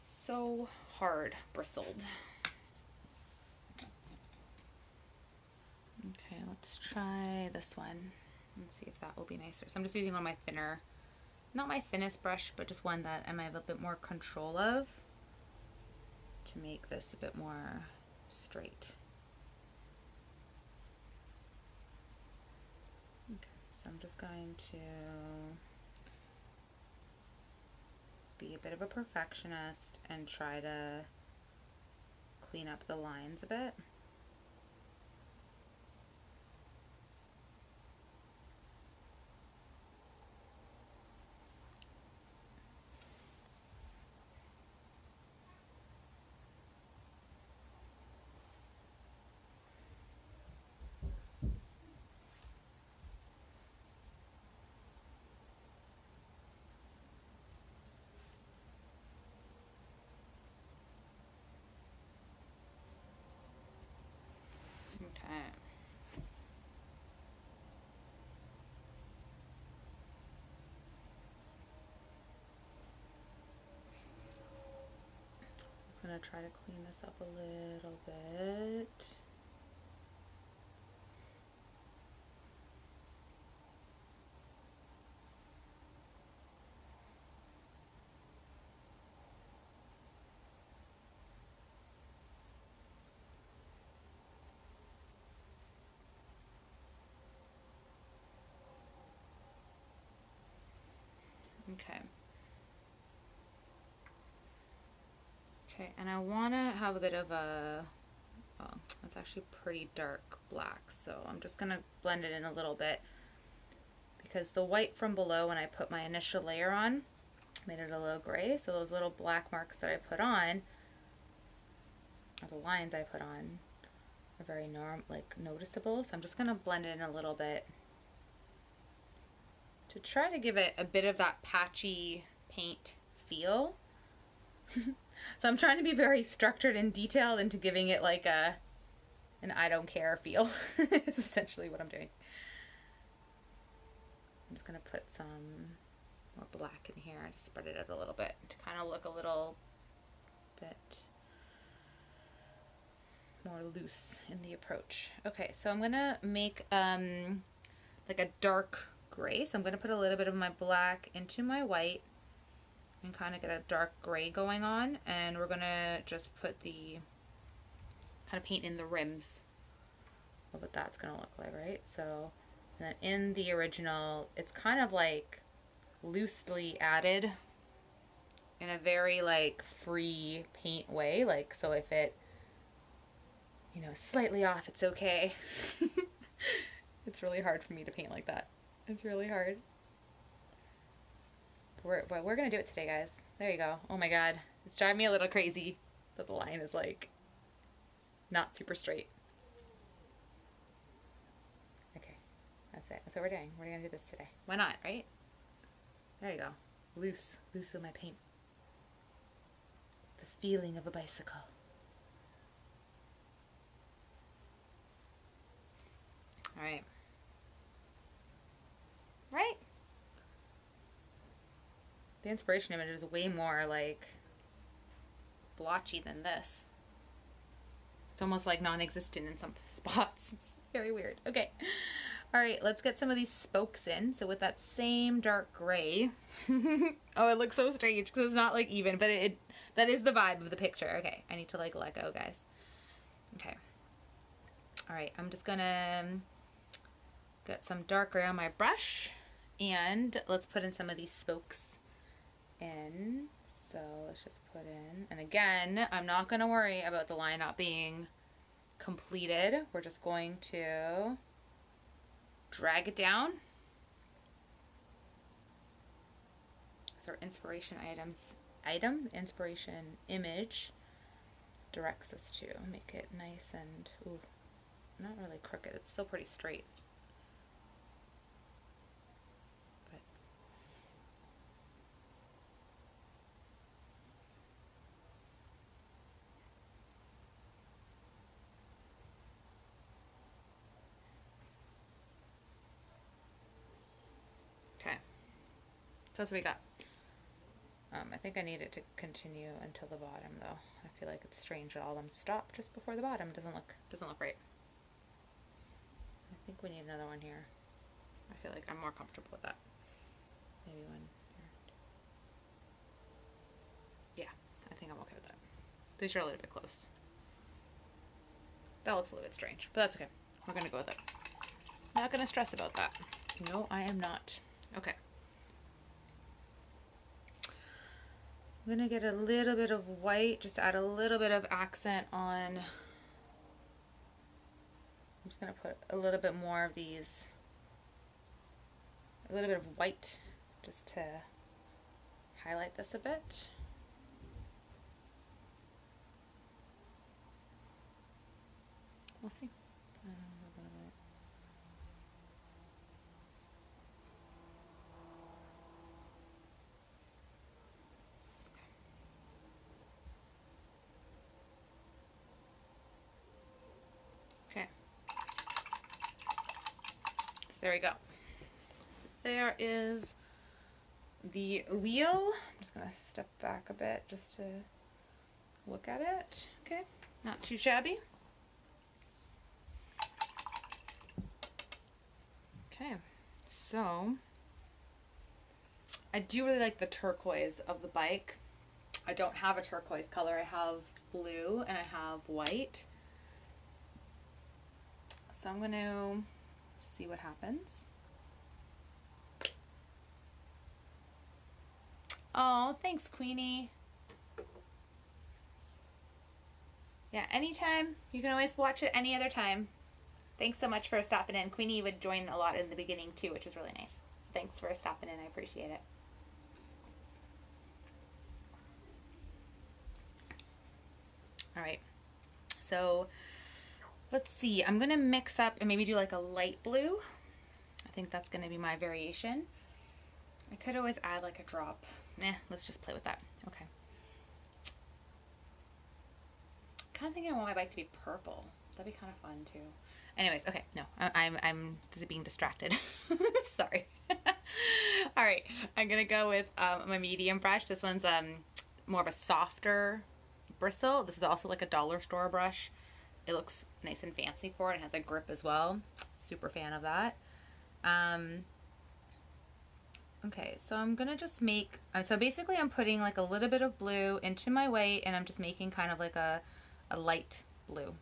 so hard bristled. Okay, let's try this one and see if that will be nicer. So I'm just using one of my thinner, not my thinnest brush, but just one that I might have a bit more control of to make this a bit more straight. Okay, so I'm just going to be a bit of a perfectionist and try to clean up the lines a bit. I'm going to try to clean this up a little bit. Okay. Okay, and I want to have a bit of a, oh, it's actually pretty dark black, so I'm just going to blend it in a little bit because the white from below when I put my initial layer on made it a little gray, so those little black marks that I put on, or the lines I put on, are very norm like noticeable, so I'm just going to blend it in a little bit to try to give it a bit of that patchy paint feel. So I'm trying to be very structured and detailed into giving it like a an I don't care feel. is essentially what I'm doing. I'm just gonna put some more black in here and spread it out a little bit to kind of look a little bit more loose in the approach. Okay, so I'm gonna make um, like a dark gray. So I'm gonna put a little bit of my black into my white and kind of get a dark gray going on and we're gonna just put the kind of paint in the rims of what that's gonna look like right? So and then in the original it's kind of like loosely added in a very like free paint way like so if it you know slightly off it's okay. It's really hard for me to paint like that. It's really hard we're, but we're gonna do it today, guys. There you go. Oh my god. It's driving me a little crazy that the line is like not super straight. Okay, that's it. That's what we're doing. We're gonna do this today. Why not, right? There you go. Loose. Loose with my paint. The feeling of a bicycle. Alright. Right? The inspiration image is way more like blotchy than this. It's almost like non-existent in some spots. It's very weird. Okay. All right, let's get some of these spokes in. So with that same dark gray, oh, it looks so strange because it's not like even, but it, it, that is the vibe of the picture. Okay, I need to like let go, guys. Okay. All right, I'm just gonna get some dark gray on my brush and let's put in some of these spokes in. So let's just put in, and again, I'm not gonna worry about the line not being completed. We're just going to drag it down. So our inspiration items, item, inspiration image directs us to make it nice and, ooh, not really crooked. It's still pretty straight. That's what we got. Um, I think I need it to continue until the bottom though. I feel like it's strange that all of them stop just before the bottom. Doesn't look doesn't look right. I think we need another one here. I feel like I'm more comfortable with that. Maybe one here. Yeah, I think I'm okay with that. These are a little bit close. That looks a little bit strange, but that's okay. We're gonna go with it. Not gonna stress about that. No, I am not. Okay. I'm gonna get a little bit of white, just add a little bit of accent on. I'm just gonna put a little bit more of these, a little bit of white, just to highlight this a bit. We'll see. There we go. There is the wheel. I'm just gonna step back a bit just to look at it. Okay, not too shabby. Okay, so I do really like the turquoise of the bike. I don't have a turquoise color. I have blue and I have white. So I'm going to see what happens. Oh, thanks, Queenie. Yeah, anytime. You can always watch it any other time. Thanks so much for stopping in. Queenie would join a lot in the beginning too, which was really nice. Thanks for stopping in. I appreciate it. All right. So Let's see, I'm gonna mix up and maybe do like a light blue. I think that's gonna be my variation. I could always add like a drop. Nah, let's just play with that. Okay. kind of thinking I want my bike to be purple. That'd be kind of fun too. Anyways, okay, no, I, am I'm, I'm being distracted. Sorry. All right, I'm gonna go with um, my medium brush. This one's um more of a softer bristle. This is also like a dollar store brush. It looks nice and fancy for it. It has a grip as well. Super fan of that. Um, okay, so I'm gonna just make, uh, so basically I'm putting like a little bit of blue into my white and I'm just making kind of like a, a light blue,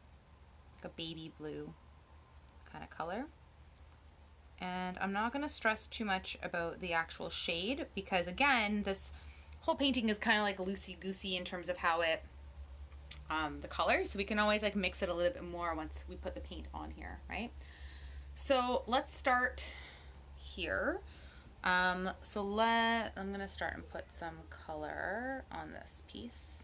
like a baby blue kind of color. And I'm not gonna stress too much about the actual shade because again, this whole painting is kind of like loosey-goosey in terms of how it um, the color. So we can always like mix it a little bit more once we put the paint on here, right? So let's start here. Um, so let, I'm gonna start and put some color on this piece.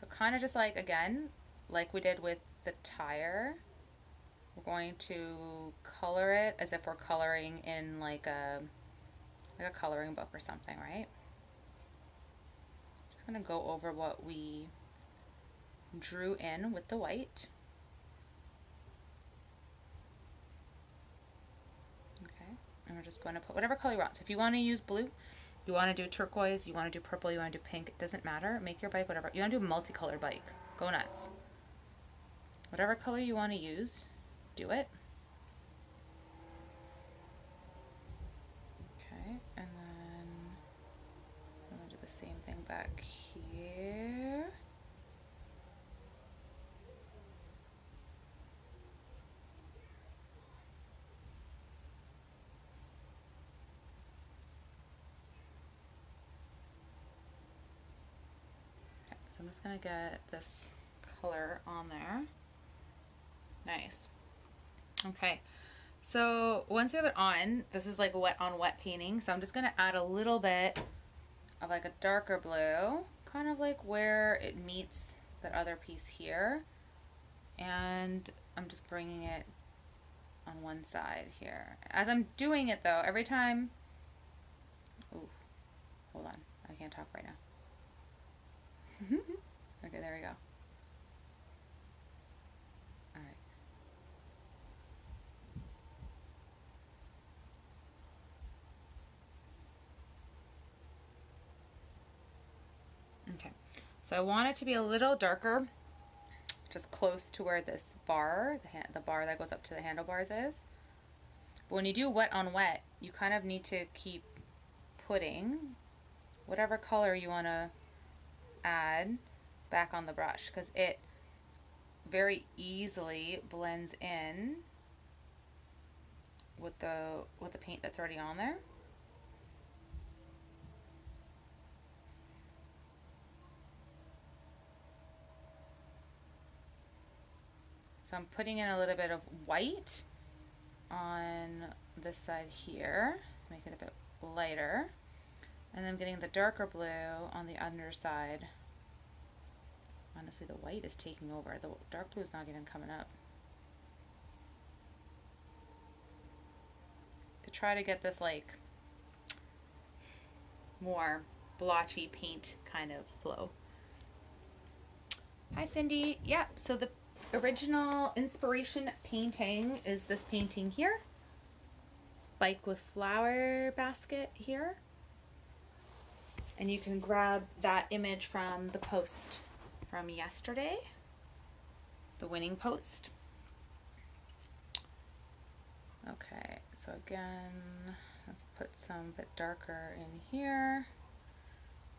So kind of just like, again, like we did with the tire, we're going to color it as if we're coloring in like a, like a coloring book or something, right? Going to go over what we drew in with the white. Okay, and we're just going to put whatever color you want. So if you want to use blue, you want to do turquoise, you want to do purple, you want to do pink, it doesn't matter. Make your bike whatever. You want to do a multicolored bike. Go nuts. Whatever color you want to use, do it. Okay, and then I'm going to do the same thing back here. Okay, so I'm just going to get this color on there. Nice. Okay, so once we have it on, this is like wet on wet painting. So I'm just gonna add a little bit of like a darker blue, kind of like where it meets that other piece here. And I'm just bringing it on one side here. As I'm doing it though, every time, ooh, hold on, I can't talk right now. okay, there we go. All right. Okay, so I want it to be a little darker, just close to where this bar, the, the bar that goes up to the handlebars is. But when you do wet on wet, you kind of need to keep putting whatever color you want to add back on the brush because it very easily blends in with the with the paint that's already on there. So I'm putting in a little bit of white on this side here, make it a bit lighter. And then getting the darker blue on the underside. Honestly, the white is taking over. The dark blue is not even coming up. To try to get this like more blotchy paint kind of flow. Hi Cindy. Yep, yeah, so the original inspiration painting is this painting here. Spike with flower basket here. And you can grab that image from the post from yesterday, the winning post. Okay, so again, let's put some bit darker in here.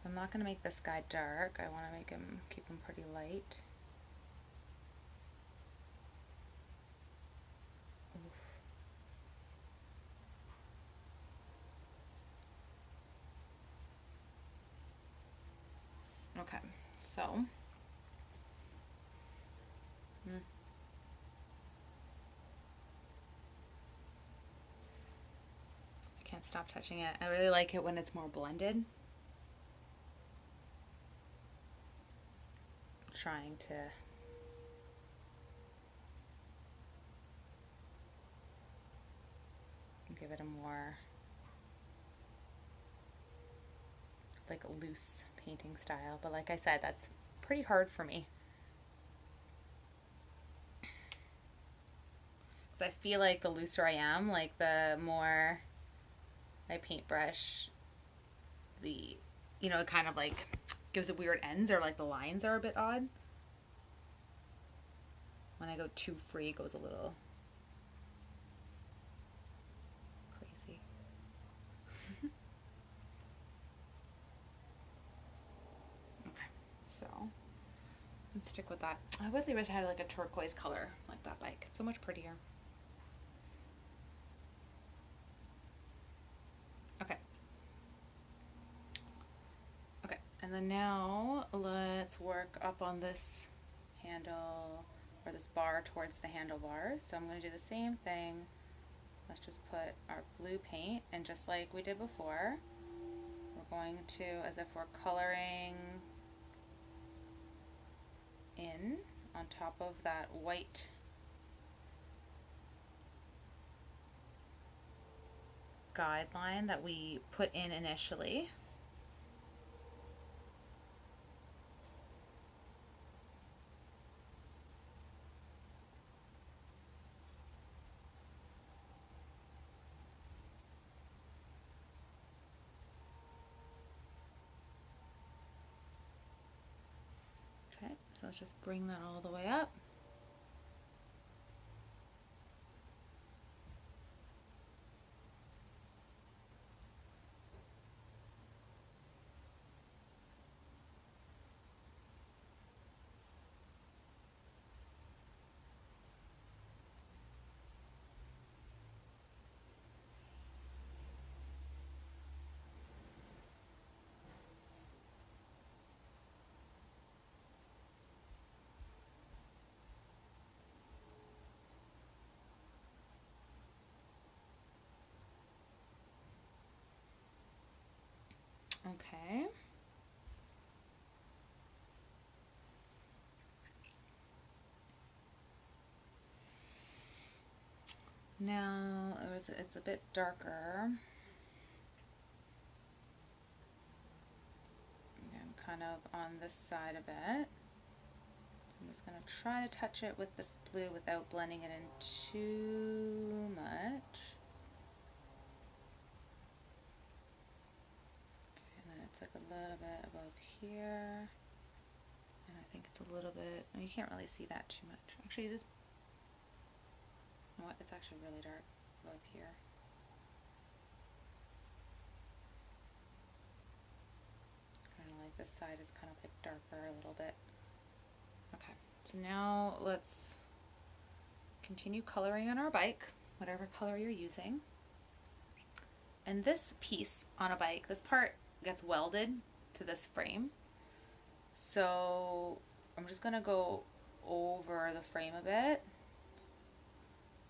I'm not going to make this guy dark. I want to make him, keep him pretty light. Okay, so. I can't stop touching it. I really like it when it's more blended. I'm trying to give it a more like loose painting style. But like I said, that's pretty hard for me. I feel like the looser I am, like the more my paintbrush, the, you know, it kind of like gives it weird ends or like the lines are a bit odd. When I go too free, it goes a little crazy. So let's stick with that. I really wish I had like a turquoise color like that bike. It's so much prettier. Okay. Okay, and then now let's work up on this handle or this bar towards the handlebars. So I'm going to do the same thing. Let's just put our blue paint and just like we did before, we're going to, as if we're coloring in on top of that white guideline that we put in initially. Let's just bring that all the way up. Okay. Now it was, it's a bit darker. Again, kind of on this side of it. I'm just going to try to touch it with the blue without blending it in too much. Okay, and then it's like a little bit above here. And I think it's a little bit, you can't really see that too much. Actually, this know what? It's actually really dark above here. Kind of like this side is kind of like darker a little bit. Okay, so now let's continue coloring on our bike, whatever color you're using. And this piece on a bike, this part gets welded to this frame. So I'm just gonna go over the frame a bit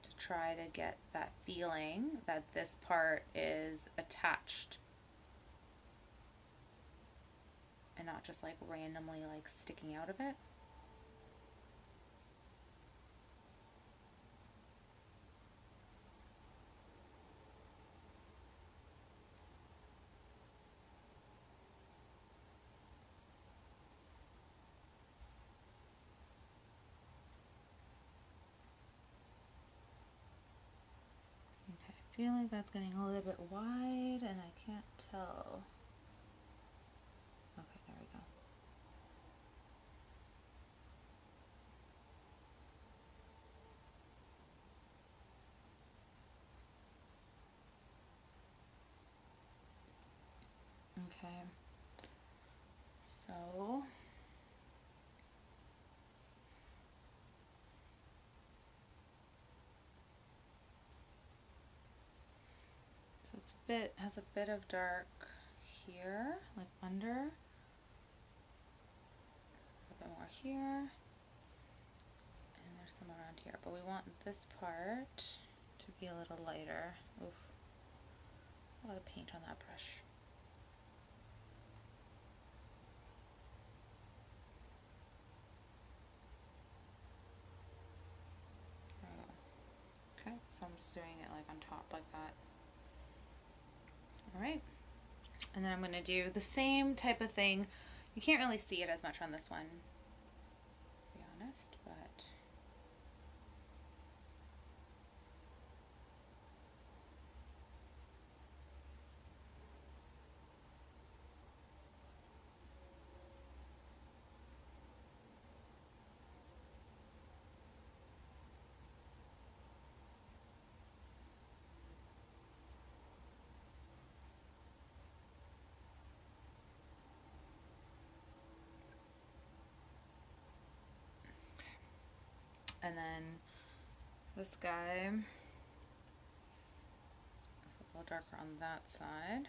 to try to get that feeling that this part is attached and not just like randomly like sticking out of it. Feel like that's getting a little bit wide and I can't tell. Okay, there we go. Okay, so bit has a bit of dark here, like under. A bit more here. And there's some around here. But we want this part to be a little lighter. Oof. A lot of paint on that brush. Oh. Okay, so I'm just doing it like on top like that. All right. And then I'm going to do the same type of thing. You can't really see it as much on this one, to be honest, but And then this guy is a little darker on that side.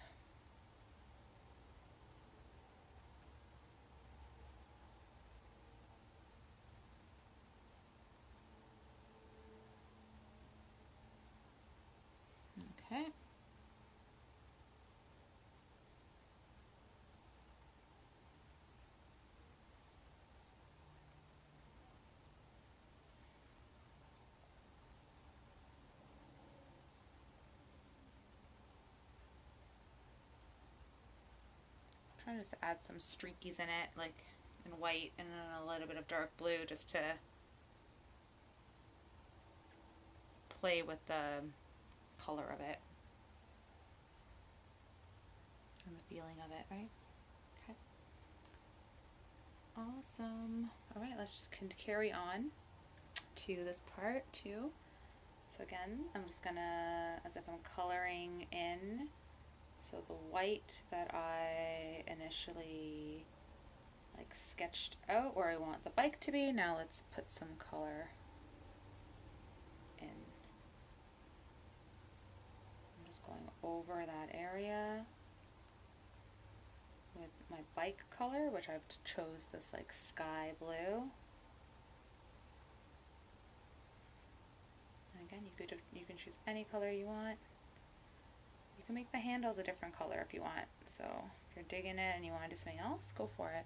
Okay. Just add some streakies in it, like in white and then a little bit of dark blue just to play with the color of it and the feeling of it, right? Okay. Awesome. All right, let's just carry on to this part too. So again, I'm just gonna, as if I'm coloring in so the white that I initially like sketched out where I want the bike to be, now let's put some color in. I'm just going over that area with my bike color, which I've chose this like sky blue. And again, you could you can choose any color you want can make the handles a different color if you want. So if you're digging it and you want to do something else, go for it.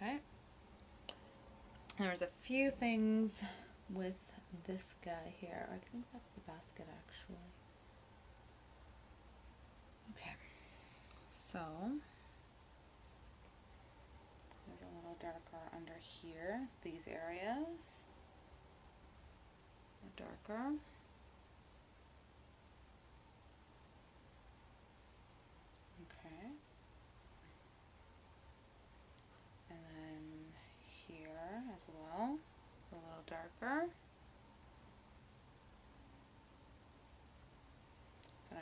Okay. There's a few things with this guy here. I think that's the basket actually. Okay. So there's a little darker under here. These areas are darker. Okay. And then here as well, a little darker.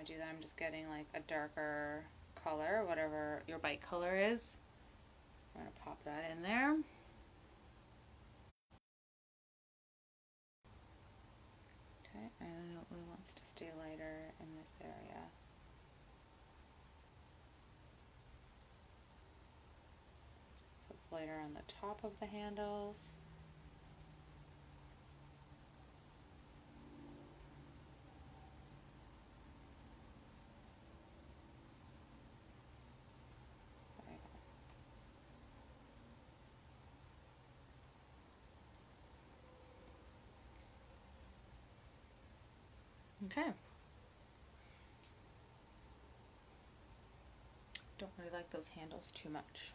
Do that, I'm just getting like a darker color, whatever your bike color is. I'm going to pop that in there. Okay, and it really wants to stay lighter in this area. So it's lighter on the top of the handles. Okay. Don't really like those handles too much.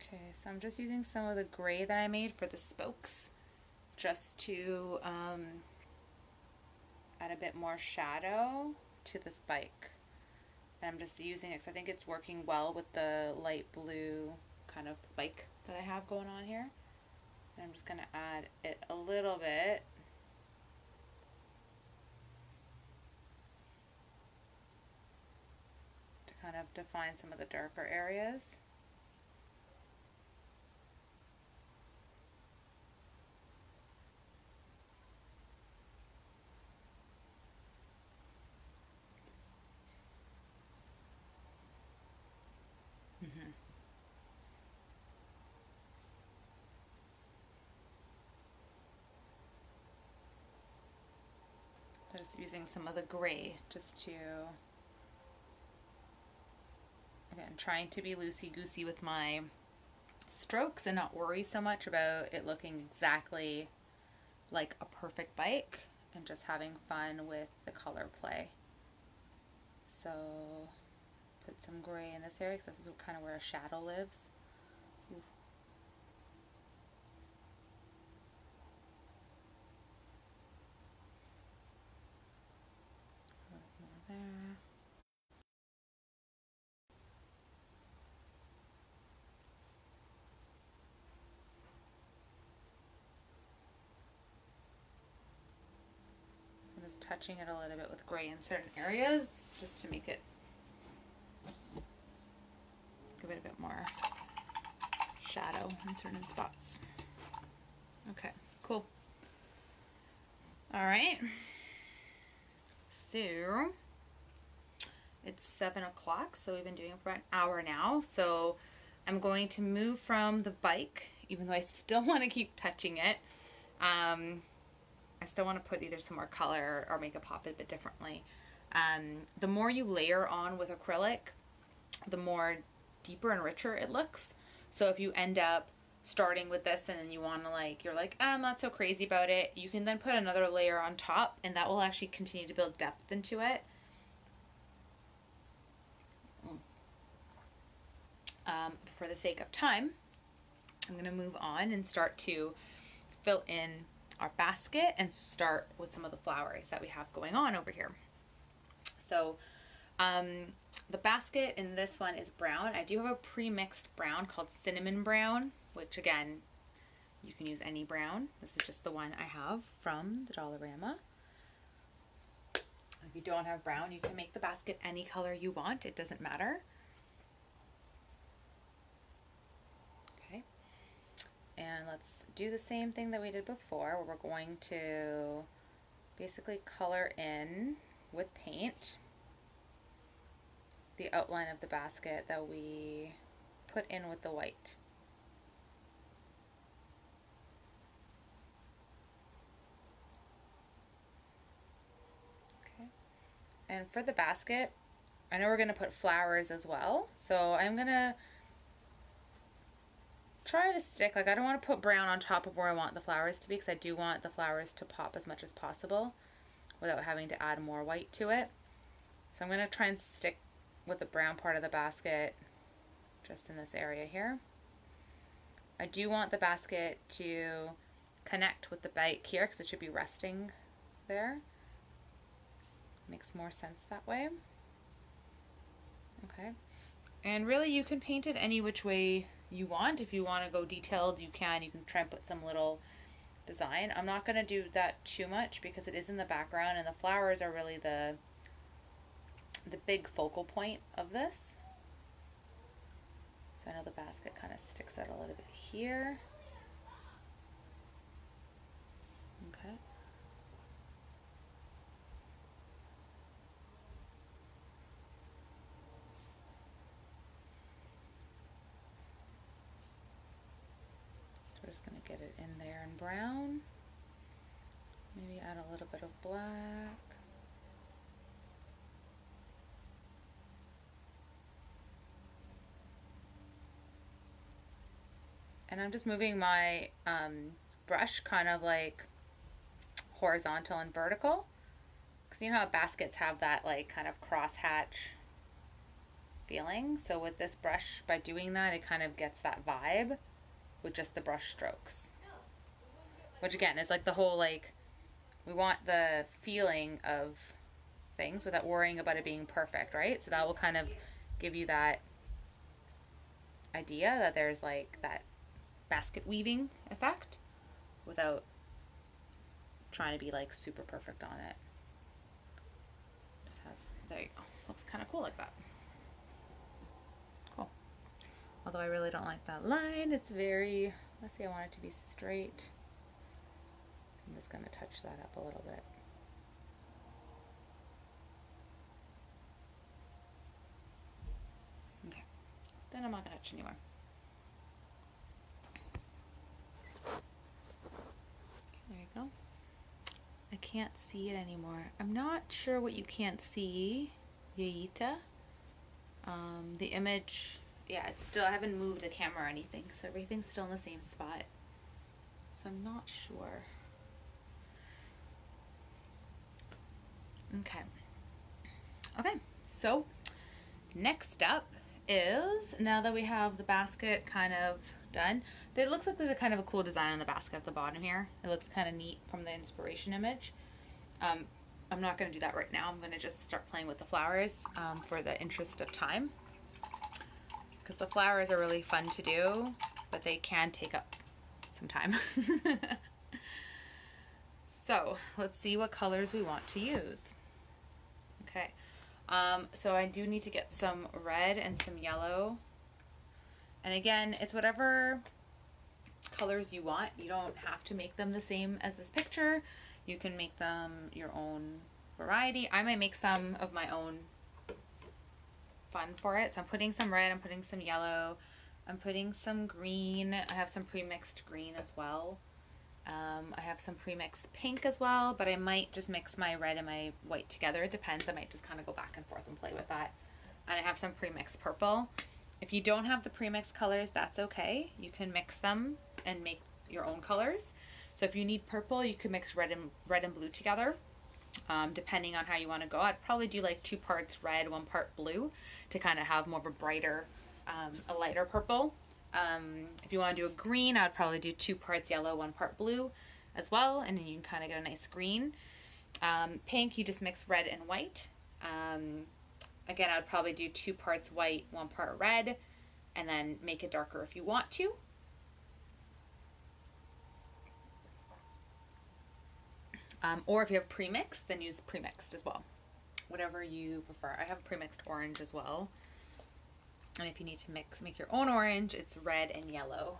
Okay, so I'm just using some of the gray that I made for the spokes just to um, add a bit more shadow to this bike. And I'm just using it because I think it's working well with the light blue kind of bike that I have going on here. And I'm just going to add it a little bit. To kind of define some of the darker areas. Using some of the gray just to, again, trying to be loosey-goosey with my strokes and not worry so much about it looking exactly like a perfect bike and just having fun with the color play. So put some gray in this area because this is kind of where a shadow lives. Oof. There. I'm just touching it a little bit with gray in certain areas just to make it give it a bit more shadow in certain spots. Okay, cool. All right. So it's seven o'clock, so we've been doing it for an hour now. So I'm going to move from the bike, even though I still want to keep touching it. Um, I still want to put either some more color or make it pop a bit differently. Um, the more you layer on with acrylic, the more deeper and richer it looks. So if you end up starting with this and then you want to like, you're like, I'm not so crazy about it, you can then put another layer on top and that will actually continue to build depth into it. Um, for the sake of time, I'm going to move on and start to fill in our basket and start with some of the flowers that we have going on over here. So um, the basket in this one is brown. I do have a pre-mixed brown called cinnamon brown, which again, You can use any brown. This is just the one I have from the Dollarama. If you don't have brown, you can make the basket any color you want. It doesn't matter. Okay. And let's do the same thing that we did before we're going to basically color in with paint the outline of the basket that we put in with the white. Okay. And for the basket, I know we're going to put flowers as well. So I'm going to try to stick, like I don't want to put brown on top of where I want the flowers to be because I do want the flowers to pop as much as possible without having to add more white to it. So I'm going to try and stick with the brown part of the basket just in this area here. I do want the basket to connect with the bike here because it should be resting there. Makes more sense that way. Okay. And really you can paint it any which way you want. If you want to go detailed, you can. You can try and put some little design. I'm not going to do that too much because it is in the background and the flowers are really the the big focal point of this. So I know the basket kind of sticks out a little bit here. Okay. So we're just going to get it in there in brown. Maybe add a little bit of black. and I'm just moving my um, brush kind of like horizontal and vertical because you know how baskets have that like kind of crosshatch feeling so with this brush by doing that it kind of gets that vibe with just the brush strokes which again is like the whole like we want the feeling of things without worrying about it being perfect right so that will kind of give you that idea that there's like that basket weaving effect without trying to be like super perfect on it. Just has, there you go. looks kind of cool like that. Cool. Although I really don't like that line. It's very, let's see, I want it to be straight. I'm just going to touch that up a little bit. Okay. Then I'm not going to touch anymore. There you go. I can't see it anymore. I'm not sure what you can't see, Yaita. Um, the image, yeah, it's still, I haven't moved the camera or anything, so everything's still in the same spot. So I'm not sure. Okay. Okay, so next up is, now that we have the basket kind of done. It looks like there's a kind of a cool design on the basket at the bottom here. It looks kind of neat from the inspiration image. Um, I'm not going to do that right now. I'm going to just start playing with the flowers um, for the interest of time. Because the flowers are really fun to do, but they can take up some time. so let's see what colors we want to use. Okay, um, so I do need to get some red and some yellow and again, it's whatever colors you want. You don't have to make them the same as this picture. You can make them your own variety. I might make some of my own fun for it. So I'm putting some red, I'm putting some yellow, I'm putting some green. I have some pre-mixed green as well. Um, I have some pre-mixed pink as well, but I might just mix my red and my white together. It depends. I might just kind of go back and forth and play with that. And I have some pre-mixed purple. If you don't have the premix colors, that's okay. You can mix them and make your own colors. So if you need purple, you can mix red and red and blue together. Um, depending on how you want to go. I'd probably do like two parts red, one part blue to kind of have more of a brighter, um, a lighter purple. Um, if you want to do a green, I'd probably do two parts yellow, one part blue as well, and then you can kind of get a nice green. Um, pink, you just mix red and white. Um, Again, I would probably do two parts white, one part red, and then make it darker if you want to. Um, or if you have pre-mixed, then use pre-mixed as well. Whatever you prefer. I have pre-mixed orange as well. And if you need to mix, make your own orange, it's red and yellow.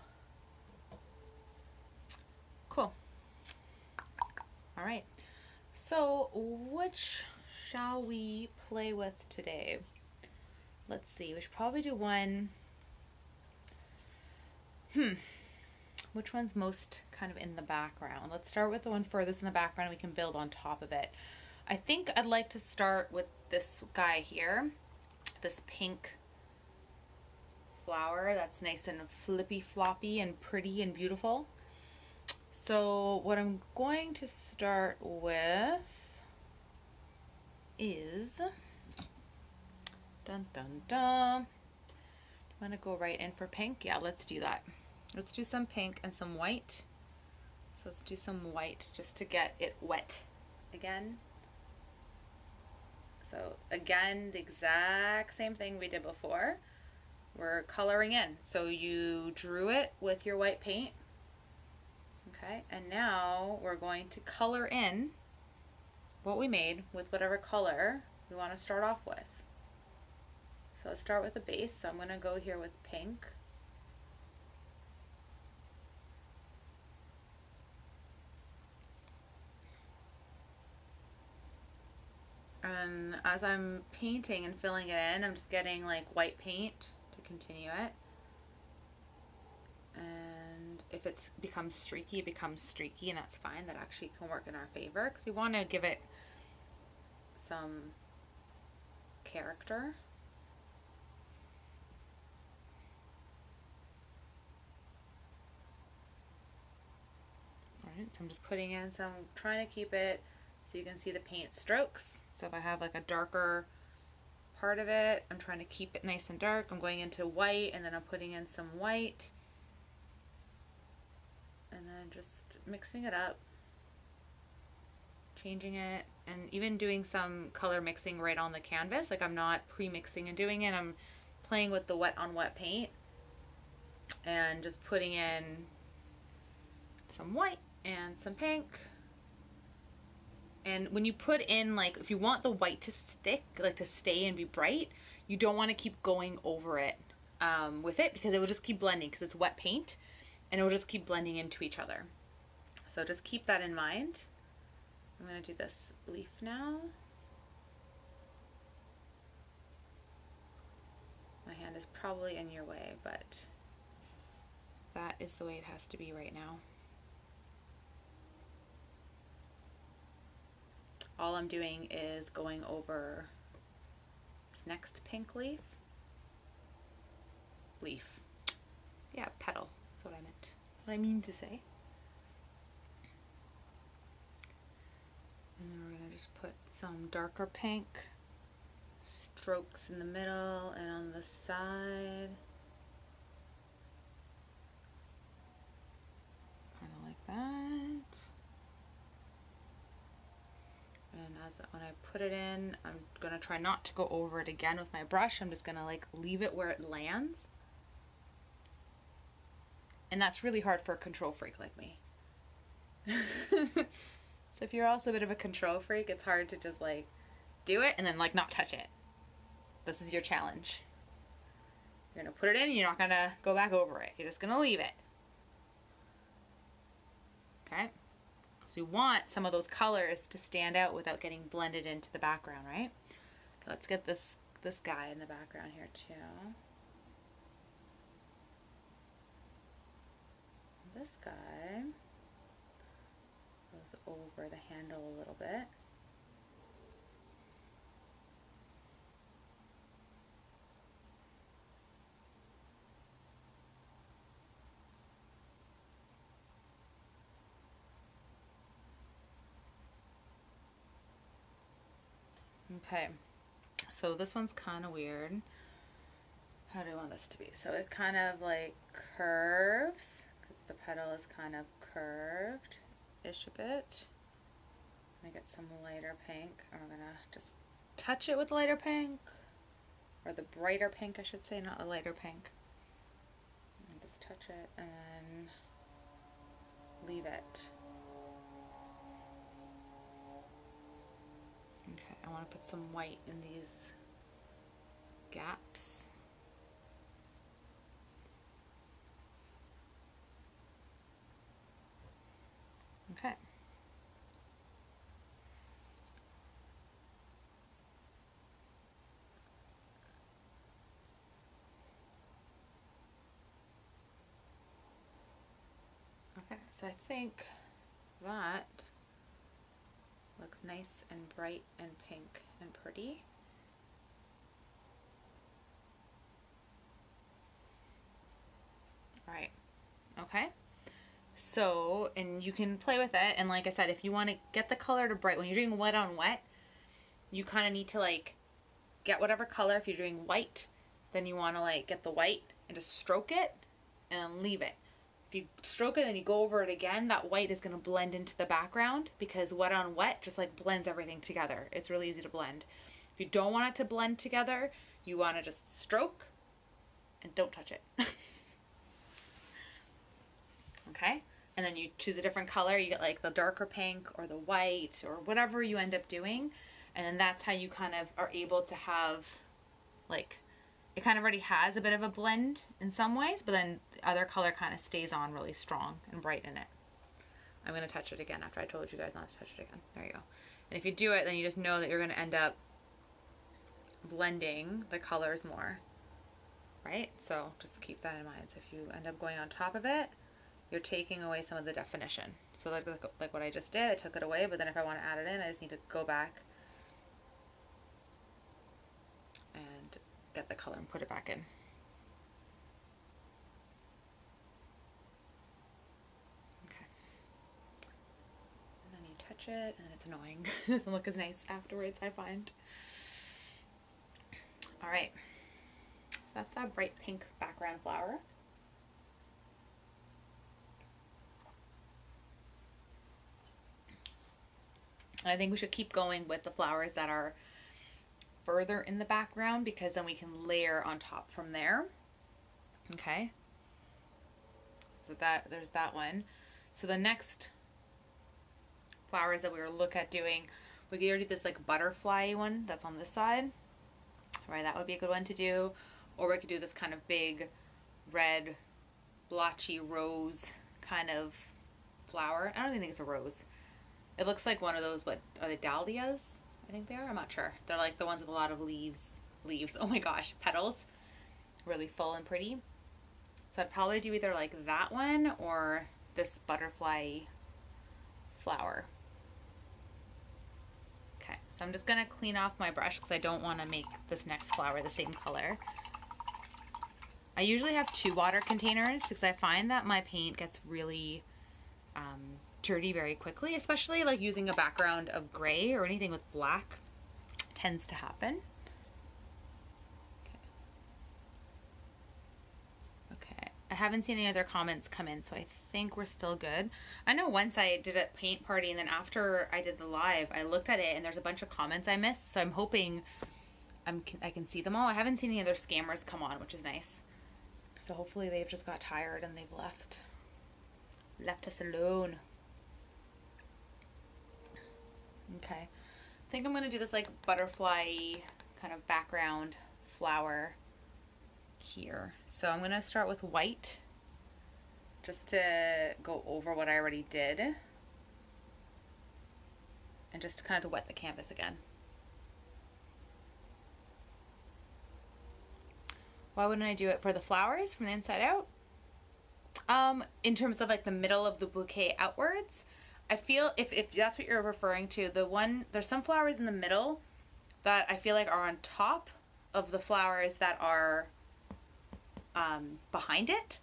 Cool. All right. So which shall we play with today? Let's see. We should probably do one. Hmm. Which one's most kind of in the background? Let's start with the one furthest in the background. We can build on top of it. I think I'd like to start with this guy here. This pink flower that's nice and flippy floppy and pretty and beautiful. So what I'm going to start with is dun dun dun. I'm gonna go right in for pink. Yeah, let's do that. Let's do some pink and some white. So let's do some white just to get it wet again. So again, the exact same thing we did before. We're coloring in. So you drew it with your white paint Okay, and now we're going to color in what we made with whatever color we want to start off with. So let's start with a base. So I'm going to go here with pink. As I'm painting and filling it in, I'm just getting like white paint to continue it. And if it becomes streaky, it becomes streaky, and that's fine. That actually can work in our favor because we want to give it some character. Alright, so I'm just putting in some, trying to keep it so you can see the paint strokes. So if I have like a darker part of it, I'm trying to keep it nice and dark. I'm going into white and then I'm putting in some white. And then just mixing it up. Changing it and even doing some color mixing right on the canvas. Like I'm not pre-mixing and doing it. I'm playing with the wet on wet paint and just putting in some white and some pink and when you put in like if you want the white to stick like to stay and be bright you don't want to keep going over it um, with it because it will just keep blending because it's wet paint and it will just keep blending into each other. So just keep that in mind. I'm going to do this leaf now. My hand is probably in your way, but that is the way it has to be right now. All I'm doing is going over this next pink leaf. Leaf. Yeah, petal That's what I meant. What I mean to say. And then we're going to just put some darker pink strokes in the middle and on the side. Kind of like that. And as when I put it in, I'm to try not to go over it again with my brush. I'm just to like leave it where it lands. And that's really hard for a control freak like me. so if you're also a bit of a control freak, it's hard to just like do it and then like not touch it. This is your challenge. You're gonna put it in, you're not gonna go back over it. You're just gonna leave it. Okay? You want some of those colors to stand out without getting blended into the background, right? Okay, let's get this this guy in the background here too. this guy goes over the handle a little bit. Okay, so this one's kind of weird. How do I want this to be? So it kind of like curves because the petal is kind of curved-ish a bit. I get some lighter pink. I'm gonna just touch it with lighter pink, or the brighter pink, I should say, not the lighter pink. And just touch it and leave it. I want to put some white in these gaps. Okay. Okay, so I think that looks nice and bright and pink and pretty. All right, okay. So, and you can play with it. And like I said, if you want to get the color to bright, when you're doing wet on wet, you kind of need to like get whatever color. If you're doing white, then you want to like get the white and just stroke it and leave it. If you stroke it and then you go over it again, that white is going to blend into the background because wet on wet just like blends everything together. It's really easy to blend. If you don't want it to blend together, you want to just stroke and don't touch it. okay? And then you choose a different color. You get like the darker pink or the white or whatever you end up doing. And then that's how you kind of are able to have like it kind of already has a bit of a blend in some ways, but then the other color kind of stays on really strong and bright in it. I'm going to touch it again after I told you guys not to touch it again. There you go. And if you do it, then you just know that you're going to end up blending the colors more, right? So just keep that in mind. So if you end up going on top of it, you're taking away some of the definition. So like, like, like what I just did, I took it away, but then if I want to add it in, I just need to go back and get the color and put it back in. Okay. And then you touch it and it's annoying. it doesn't look as nice afterwards, I find. All right. So that's that bright pink background flower. And I think we should keep going with the flowers that are further in the background because then we can layer on top from there. Okay. So that there's that one. So the next flowers that we were look at doing, we could either do this like butterfly one that's on this side. Right, that would be a good one to do. Or we could do this kind of big red blotchy rose kind of flower. I don't even think it's a rose. It looks like one of those, what, are they dahlias? I think they are. I'm not sure. They're like the ones with a lot of leaves. Leaves. Oh my gosh, petals. Really full and pretty. So I'd probably do either like that one or this butterfly flower. Okay, so I'm just gonna clean off my brush because I don't want to make this next flower the same color. I usually have two water containers because I find that my paint gets really um, dirty very quickly, especially like using a background of gray or anything with black tends to happen. Okay. okay. I haven't seen any other comments come in, so I think we're still good. I know once I did a paint party and then after I did the live, I looked at it and there's a bunch of comments I missed, so I'm hoping I'm, I can see them all. I haven't seen any other scammers come on, which is nice. So hopefully they've just got tired and they've left. Left us alone. Okay. I think I'm going to do this like butterfly kind of background flower here. So I'm going to start with white just to go over what I already did and just kind of to wet the canvas again. Why wouldn't I do it for the flowers from the inside out? Um, in terms of like the middle of the bouquet outwards, I feel if, if that's what you're referring to, the one, there's some flowers in the middle that I feel like are on top of the flowers that are um, behind it.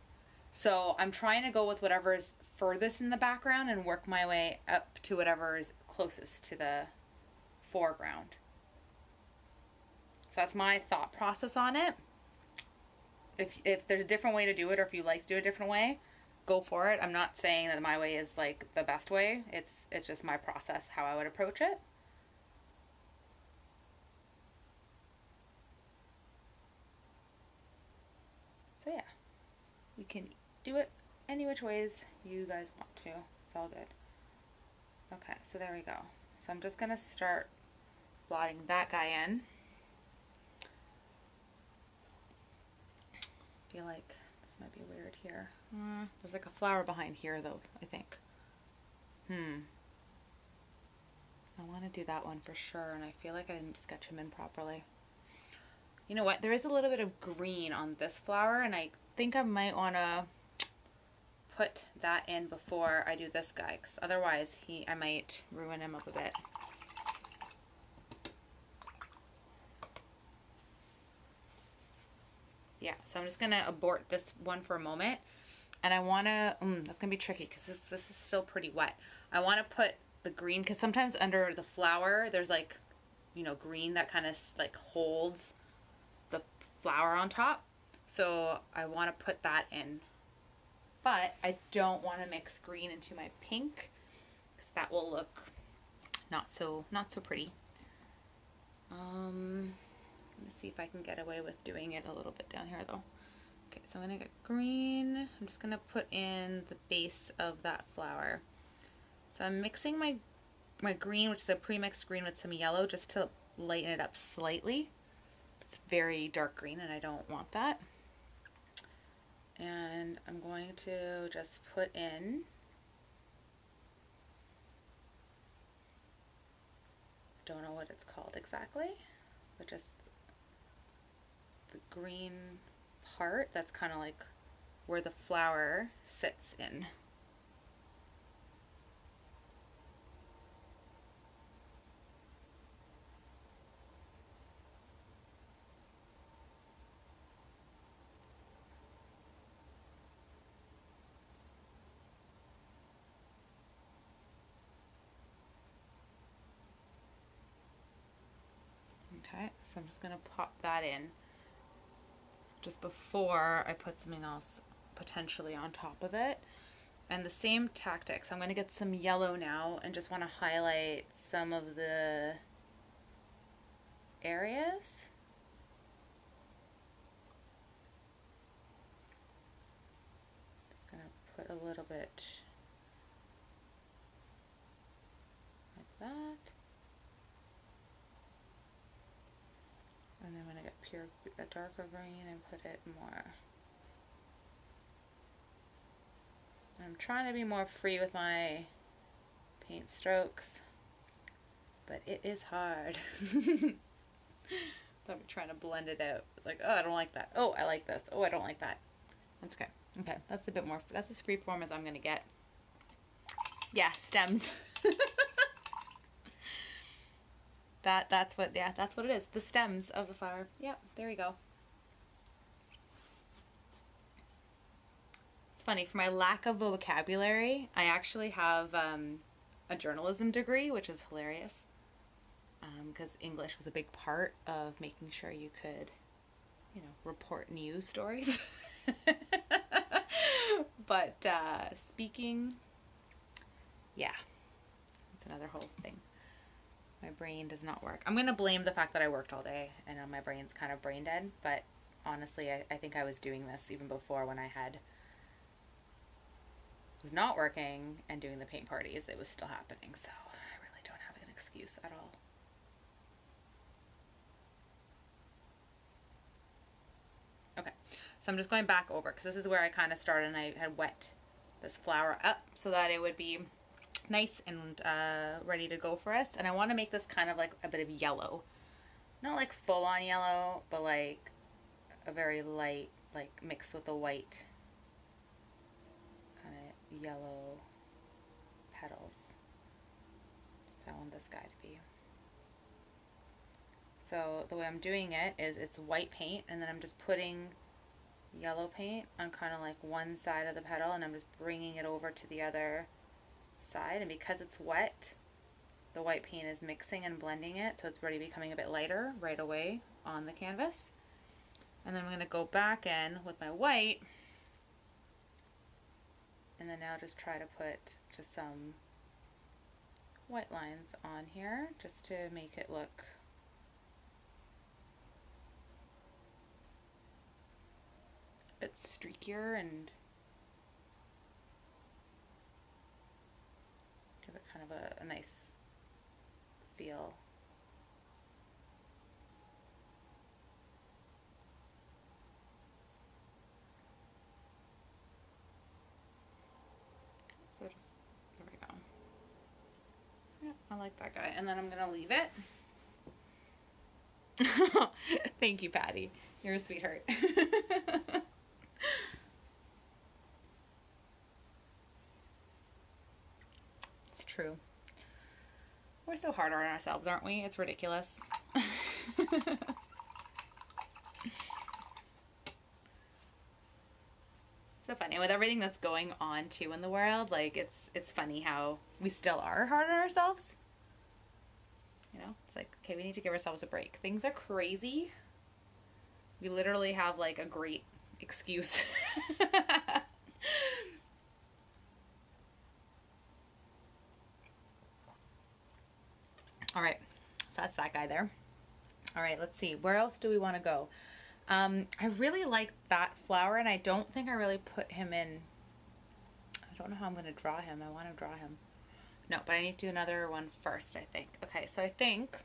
So I'm trying to go with whatever is furthest in the background and work my way up to whatever is closest to the foreground. So that's my thought process on it. If, if there's a different way to do it or if you like to do it a different way, go for it. I'm not saying that my way is like the best way. It's it's just my process how I would approach it. So yeah. You can do it any which ways you guys want to. It's all good. Okay, so there we go. So I'm just going to start blotting that guy in. I feel like this might be weird here. Uh, there's like a flower behind here though, I think. Hmm. I want to do that one for sure, and I feel like I didn't sketch him in properly. You know what? There is a little bit of green on this flower, and I think I might want to put that in before I do this guy, because otherwise he, I might ruin him up a bit. Yeah, so I'm just to abort this one for a moment. And I want to, mm, that's to be tricky because this, this is still pretty wet. I want to put the green because sometimes under the flower there's like you know green that kind of like holds the flower on top so I want to put that in but I don't want to mix green into my pink because that will look not so not so pretty um let me see if I can get away with doing it a little bit down here though okay so I'm gonna get green I'm just gonna put in the base of that flower so I'm mixing my, my green, which is a pre-mixed green with some yellow just to lighten it up slightly. It's very dark green and I don't want that. And I'm going to just put in don't know what it's called exactly, but just green part that's kind of like where the flower sits in. Okay, so I'm just going to pop that in just before I put something else potentially on top of it. And the same tactics. I'm going to get some yellow now and just want to highlight some of the areas. Just going to put a little bit like that. And then when I get pure, a darker green and put it more. I'm trying to be more free with my paint strokes, but it is hard. but I'm trying to blend it out. It's like, oh, I don't like that. Oh, I like this. Oh, I don't like that. That's okay. Okay, that's a bit more, that's as free form as I'm going to get. Yeah, stems. that that's what yeah that's what it is. The stems of the flower. Yep there we go. It's funny for my lack of vocabulary I actually have um, a journalism degree which is hilarious because um, English was a big part of making sure you could you know report news stories. But uh, speaking yeah it's another whole thing my brain does not work. I'm going to blame the fact that I worked all day and my brain's kind of brain dead, but honestly, I, I think I was doing this even before when I had was not working and doing the paint parties. It was still happening, so I really don't have an excuse at all. Okay, so I'm just going back over because this is where I kind of started and I had wet this flower up so that it would be nice and uh, ready to go for us. And I want to make this kind of like a bit of yellow. Not like full on yellow, but like a very light, like mixed with the white kind of yellow petals. So I want this guy to be. So the way I'm doing it is it's white paint and then I'm just putting yellow paint on kind of like one side of the petal and I'm just bringing it over to the other side and because it's wet the white paint is mixing and blending it so it's already becoming a bit lighter right away on the canvas. And then I'm going to go back in with my white and then now just try to put just some white lines on here just to make it look a bit streakier and kind of a, a nice feel. So just, there we go. Yeah, I like that guy. And then I'm going to leave it. Thank you, Patty. You're a sweetheart. true. We're so hard on ourselves, aren't we? It's ridiculous. so funny with everything that's going on too in the world like it's it's funny how we still are hard on ourselves you know it's like okay we need to give ourselves a break things are crazy we literally have like a great excuse all right so that's that guy there all right let's see where else do we want to go um, I really like that flower and I don't think I really put him in. I don't know how I'm going to draw him. I want to draw him. No, but I need to do another one first, I think. Okay, so I think...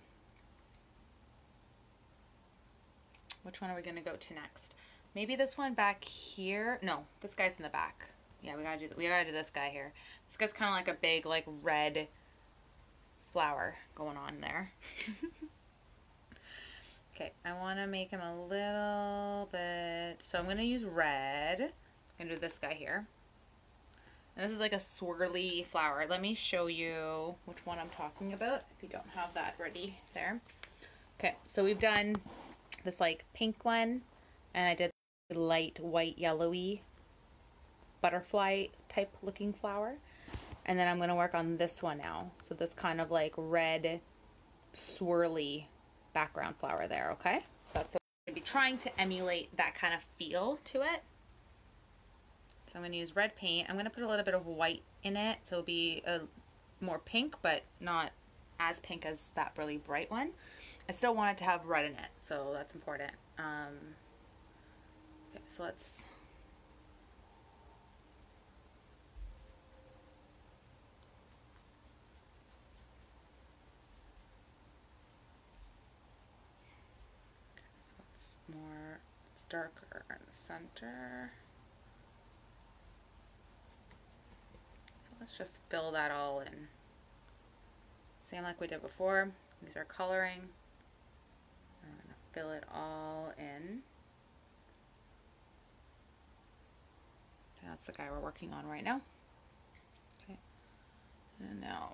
Which one are we going to go to next? Maybe this one back here. No, this guy's in the back. Yeah, we gotta do we gotta do this guy here. This guy's kind of like a big like red flower going on there. Okay, I want to make him a little bit, so I'm going to use red. I'm going to do this guy here. And this is like a swirly flower. Let me show you which one I'm talking about if you don't have that ready there. Okay, so we've done this like pink one and I did light white yellowy butterfly type looking flower. And then I'm going to work on this one now. So this kind of like red swirly background flower there, okay? So that's going to be trying to emulate that kind of feel to it. So I'm going to use red paint. I'm going to put a little bit of white in it so it'll be a more pink, but not as pink as that really bright one. I still want it to have red in it, so that's important. Um, okay, so let's more, it's darker in the center. So let's just fill that all in. Same like we did before. Use our coloring. I'm to fill it all in. That's the guy we're working on right now. Okay. And now.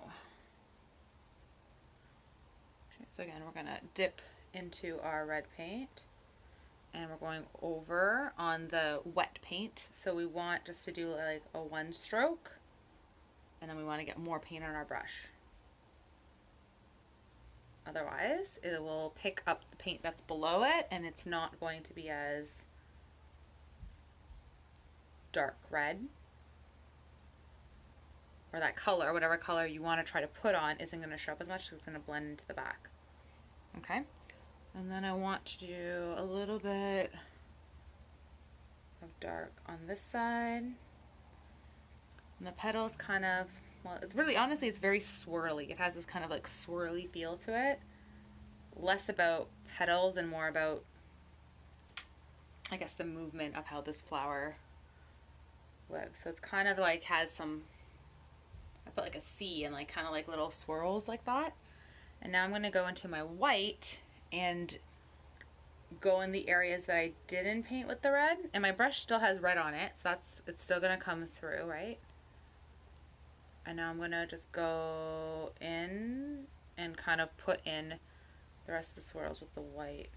Okay, so again, we're going to dip into our red paint and we're going over on the wet paint. So we want just to do like a one stroke and then we want to get more paint on our brush. Otherwise, it will pick up the paint that's below it and it's not going to be as dark red. Or that color, whatever color you want to try to put on, isn't going to show up as much, so it's going to blend into the back. Okay? And then I want to do a little bit of dark on this side. And the petals kind of, well, it's really, honestly, it's very swirly. It has this kind of like swirly feel to it. Less about petals and more about, I guess, the movement of how this flower lives. So it's kind of like has some, I put like a C and like kind of like little swirls like that. And now I'm going to go into my white and go in the areas that I didn't paint with the red. And my brush still has red on it, so that's it's still gonna come through, right? And now I'm gonna just go in and kind of put in the rest of the swirls with the white.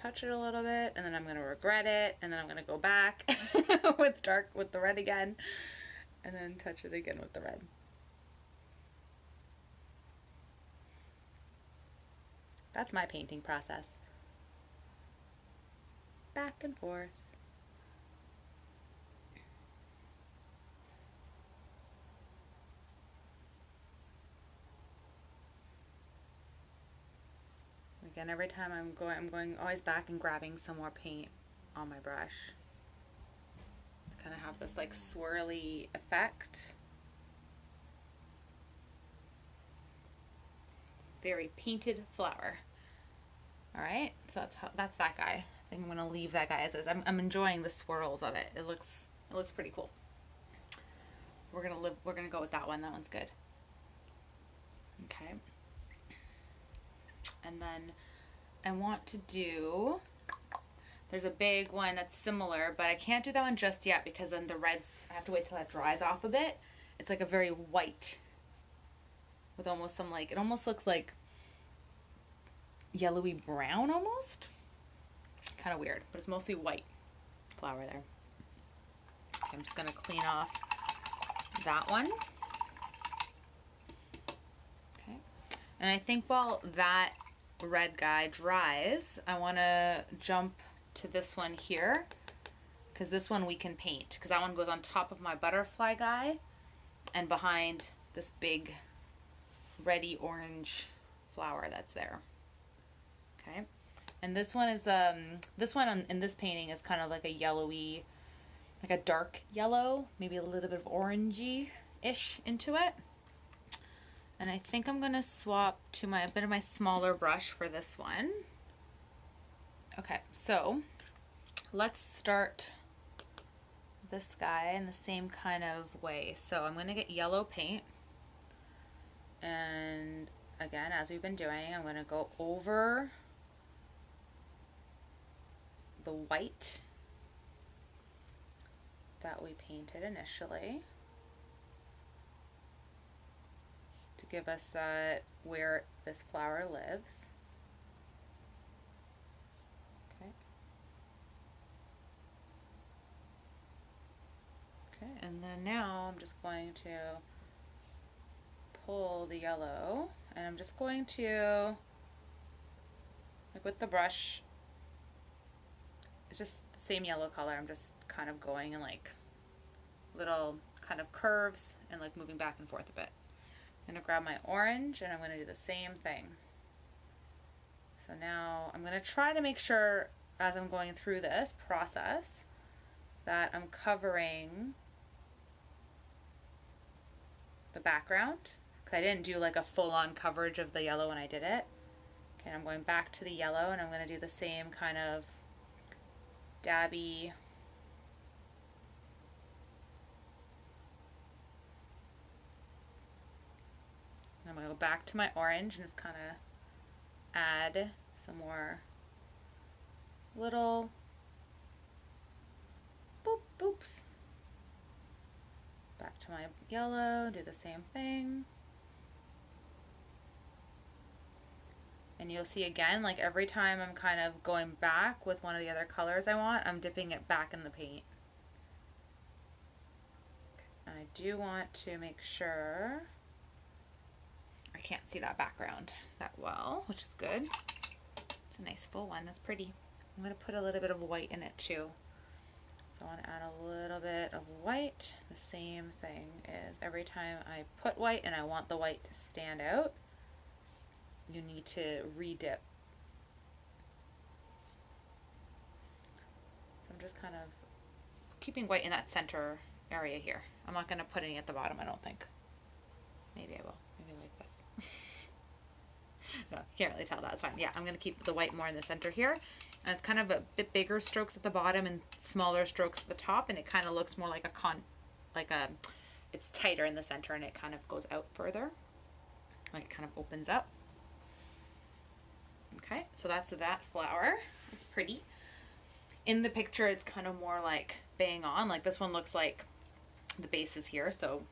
Touch it a little bit and then I'm going to regret it and then I'm going to go back with dark with the red again and then touch it again with the red. That's my painting process. Back and forth. Again, every time I'm going, I'm going always back and grabbing some more paint on my brush. Kind of have this like swirly effect. very painted flower. All right, so that's how that's that guy. I think I'm gonna leave that guy as is. I'm, I'm enjoying the swirls of it. It looks it looks pretty cool. We're gonna live. We're gonna go with that one. That one's good. Okay. And then I want to do. There's a big one that's similar, but I can't do that one just yet because then the reds. I have to wait till that dries off a bit. It's like a very white with almost some like it almost looks like yellowy brown almost. Kind of weird, but it's mostly white flower there. Okay, I'm just gonna clean off that one. Okay, and I think while that red guy dries, I want to jump to this one here because this one we can paint because that one goes on top of my butterfly guy and behind this big reddy orange flower that's there. Okay. And this one is, um, this one on, in this painting is kind of like a yellowy, like a dark yellow, maybe a little bit of orangey-ish into it. And I think I'm going to swap to my, a bit of my smaller brush for this one. Okay, so let's start this guy in the same kind of way. So I'm going to get yellow paint. And again, as we've been doing, I'm going to go over the white that we painted initially to give us that where this flower lives. Okay. Okay, and then now I'm just going to pull the yellow and I'm just going to, like with the brush, it's just the same yellow color. I'm just kind of going in like little kind of curves and like moving back and forth a bit. I'm gonna grab my orange and I'm gonna do the same thing. So now I'm gonna try to make sure as I'm going through this process that I'm covering the background because I didn't do like a full-on coverage of the yellow when I did it. Okay, I'm going back to the yellow and I'm going to do the same kind of dabby I'm going to go back to my orange and just kind of add some more little boop boops. Back to my yellow, do the same thing. And you'll see again, like every time I'm kind of going back with one of the other colors I want, I'm dipping it back in the paint. And I do want to make sure, I can't see that background that well, which is good. It's a nice full one, that's pretty. I'm gonna put a little bit of white in it too. So I want to add a little bit of white. The same thing is every time I put white and I want the white to stand out, you need to redip. So I'm just kind of keeping white in that center area here. I'm not going to put any at the bottom, I don't think. Maybe I will. Can't really tell. That's fine. Yeah, I'm going to keep the white more in the center here. And it's kind of a bit bigger strokes at the bottom and smaller strokes at the top. And it kind of looks more like a con, like a, it's tighter in the center and it kind of goes out further. Like kind of opens up. Okay, so that's that flower. It's pretty. In the picture, it's kind of more like bang on. Like this one looks like the base is here. So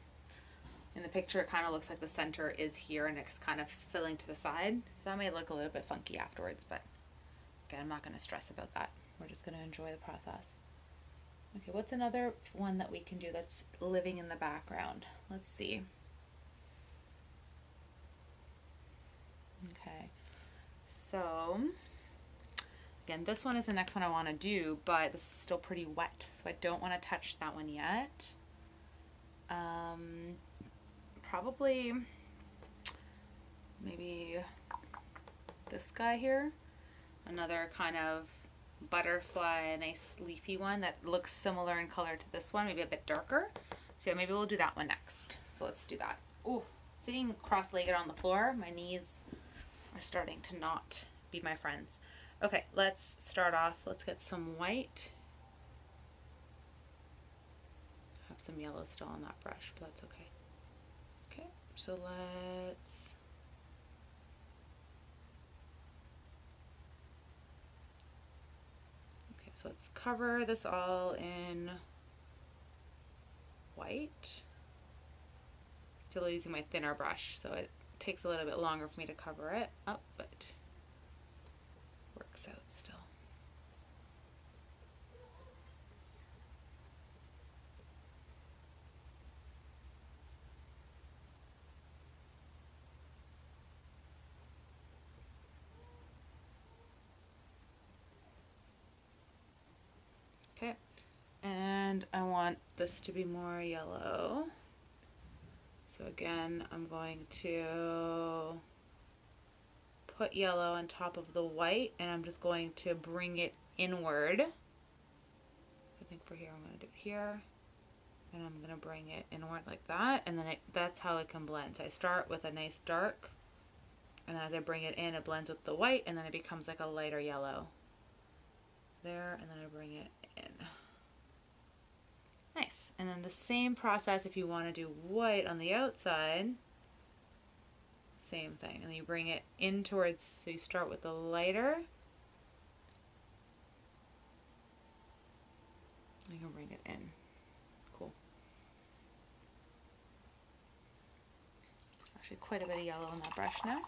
in the picture, it kind of looks like the center is here and it's kind of filling to the side. So that may look a little bit funky afterwards, but again, I'm not going to stress about that. We're just going to enjoy the process. Okay, what's another one that we can do that's living in the background? Let's see. Okay. So, again, this one is the next one I want to do, but this is still pretty wet, so I don't want to touch that one yet. Um, probably maybe this guy here. Another kind of butterfly, a nice leafy one that looks similar in color to this one, maybe a bit darker. So yeah, maybe we'll do that one next. So let's do that. Oh, sitting cross-legged on the floor, my knees are starting to not be my friends. Okay, let's start off. Let's get some white. Have some yellow still on that brush, but that's okay. So let's Okay, so let's cover this all in white. Still using my thinner brush, so it takes a little bit longer for me to cover it up, but works out still. Okay, and I want this to be more yellow. So again, I'm going to put yellow on top of the white and I'm just going to bring it inward. I think for here, I'm going to do here and I'm going to bring it inward like that and then it, that's how it can blend. So I start with a nice dark and then as I bring it in, it blends with the white and then it becomes like a lighter yellow. There and then I bring it in. Nice. And then the same process if you want to do white on the outside. Same thing. And then you bring it in towards, so you start with the lighter. You can bring it in. Cool. Actually quite a bit of yellow on that brush now.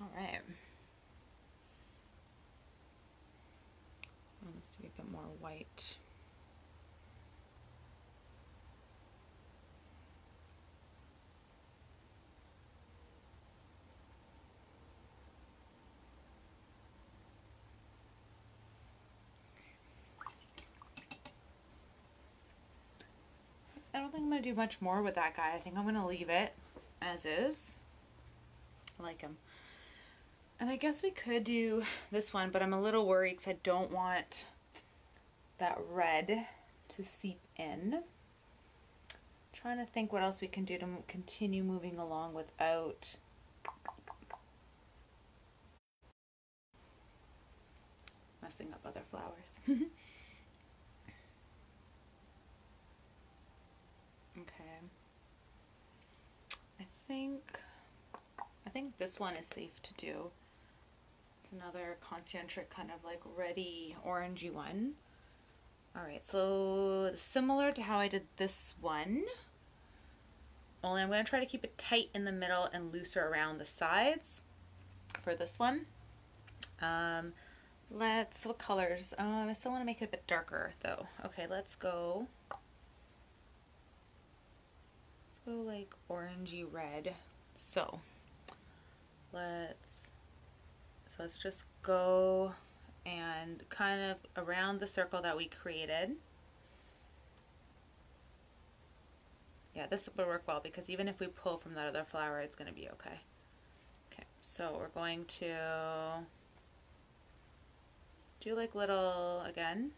All right. Let's make it more white. I don't think I'm going to do much more with that guy. I think I'm going to leave it as is. I like him. And I guess we could do this one, but I'm a little worried because I don't want that red to seep in. trying to think what else we can do to continue moving along without messing up other flowers. okay. I think I think this one is safe to do It's another concentric kind of like ready orangey one. All right, so similar to how I did this one, only I'm gonna try to keep it tight in the middle and looser around the sides for this one. Um, let's, what colors? Um, I still wanna make it a bit darker though. Okay, let's go, let's go like orangey red. So let's so let's just go and kind of around the circle that we created. Yeah, this will work well because even if we pull from that other flower, it's going to be okay. Okay, so we're going to do like little, again,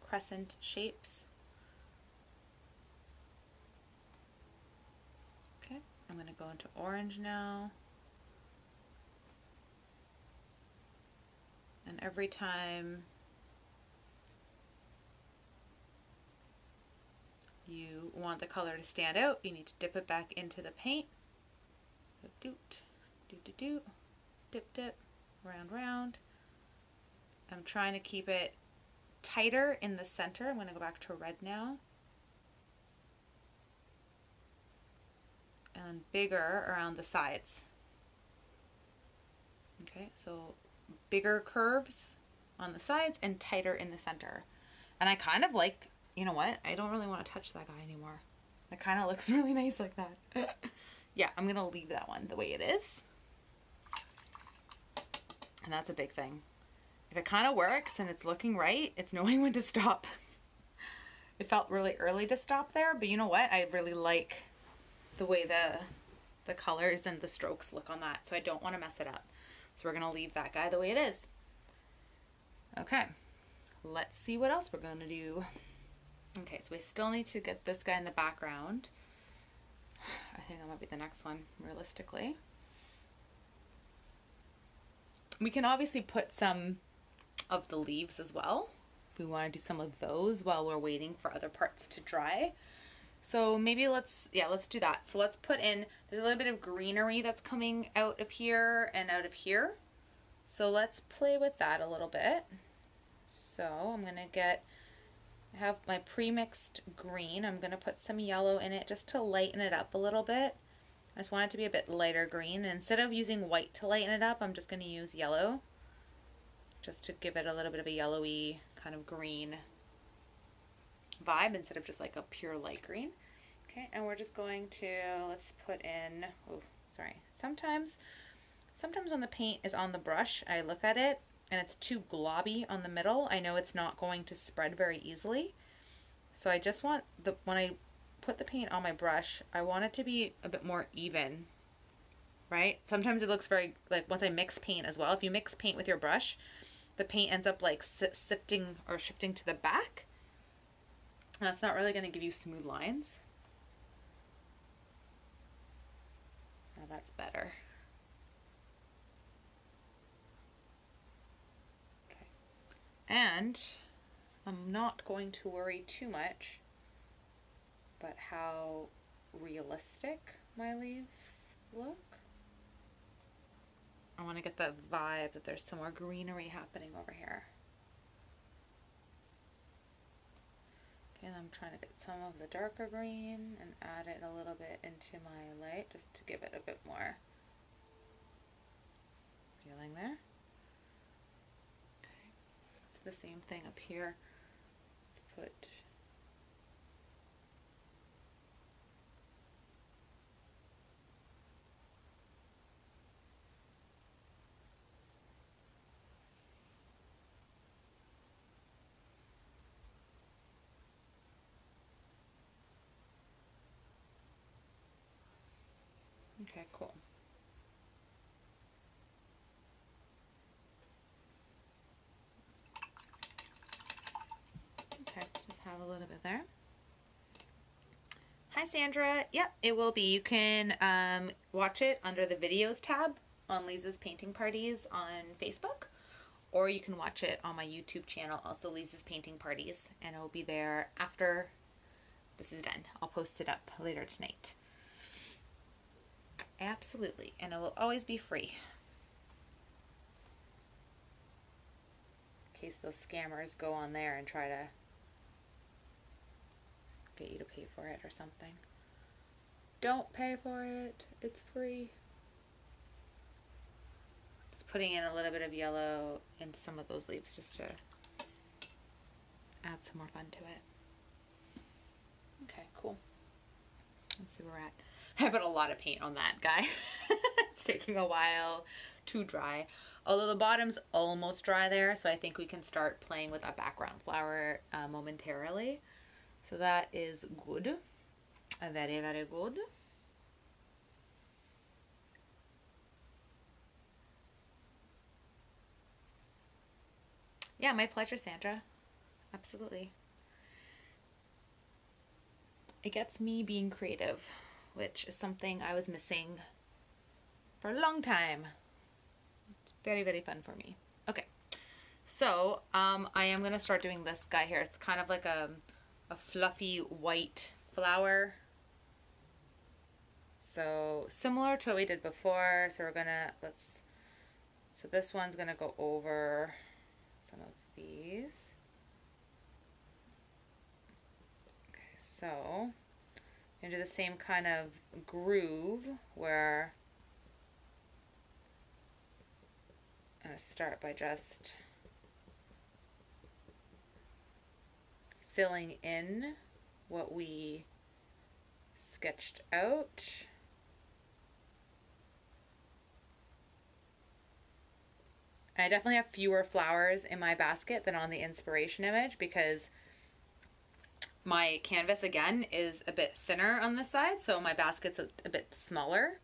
crescent shapes. Okay, I'm going to go into orange now. And every time you want the color to stand out, you need to dip it back into the paint. doot, doot, doot, doot, dip, dip, round, round. I'm trying to keep it tighter in the center. I'm going to go back to red now. And bigger around the sides. Okay, so bigger curves on the sides and tighter in the center. And I kind of like, you know what? I don't really want to touch that guy anymore. It kind of looks really nice like that. yeah, I'm going to leave that one the way it is. And that's a big thing. If it kind of works and it's looking right, it's knowing when to stop. it felt really early to stop there, but you know what? I really like the way the the colors and the strokes look on that, so I don't want to mess it up. So we're going to leave that guy the way it is. Okay, let's see what else we're going to do. Okay, so we still need to get this guy in the background. I think that might be the next one, realistically. We can obviously put some of the leaves as well. We want to do some of those while we're waiting for other parts to dry. So maybe let's, yeah, let's do that. So let's put in, there's a little bit of greenery that's coming out of here and out of here. So let's play with that a little bit. So I'm going to get, I have my pre-mixed green. I'm going to put some yellow in it just to lighten it up a little bit. I just want it to be a bit lighter green. And instead of using white to lighten it up, I'm just going to use yellow just to give it a little bit of a yellowy kind of green vibe instead of just like a pure light green. Okay, and we're just going to, let's put in, oh, sorry. Sometimes, sometimes when the paint is on the brush, I look at it and it's too globby on the middle. I know it's not going to spread very easily. So I just want the, when I put the paint on my brush, I want it to be a bit more even, right? Sometimes it looks very, like once I mix paint as well, if you mix paint with your brush, the paint ends up like sifting or shifting to the back. That's not really going to give you smooth lines. Now that's better. Okay. And I'm not going to worry too much but how realistic my leaves look. I want to get the vibe that there's some more greenery happening over here. Okay, I'm trying to get some of the darker green and add it a little bit into my light just to give it a bit more feeling there. Okay, so the same thing up here. Let's put Okay, cool. Okay, just have a little bit there. Hi Sandra. Yep, it will be. You can um, watch it under the videos tab on Liza's Painting Parties on Facebook, or you can watch it on my YouTube channel, also Liza's Painting Parties, and it will be there after this is done. I'll post it up later tonight. Absolutely. And it will always be free. In case those scammers go on there and try to get you to pay for it or something. Don't pay for it. It's free. Just putting in a little bit of yellow into some of those leaves just to add some more fun to it. Okay, cool. Let's see where we're at. I put a lot of paint on that guy. it's taking a while to dry. Although the bottom's almost dry there, so I think we can start playing with that background flower uh, momentarily. So that is good. Very, very good. Yeah, my pleasure, Sandra. Absolutely. It gets me being creative which is something I was missing for a long time. It's very, very fun for me. Okay, so um, I am going to start doing this guy here. It's kind of like a, a fluffy white flower. So similar to what we did before. So we're going to, let's, so this one's going to go over some of these. Okay, so and do the same kind of groove where I'm going to start by just filling in what we sketched out. I definitely have fewer flowers in my basket than on the inspiration image because my canvas again is a bit thinner on this side, so my basket's a, a bit smaller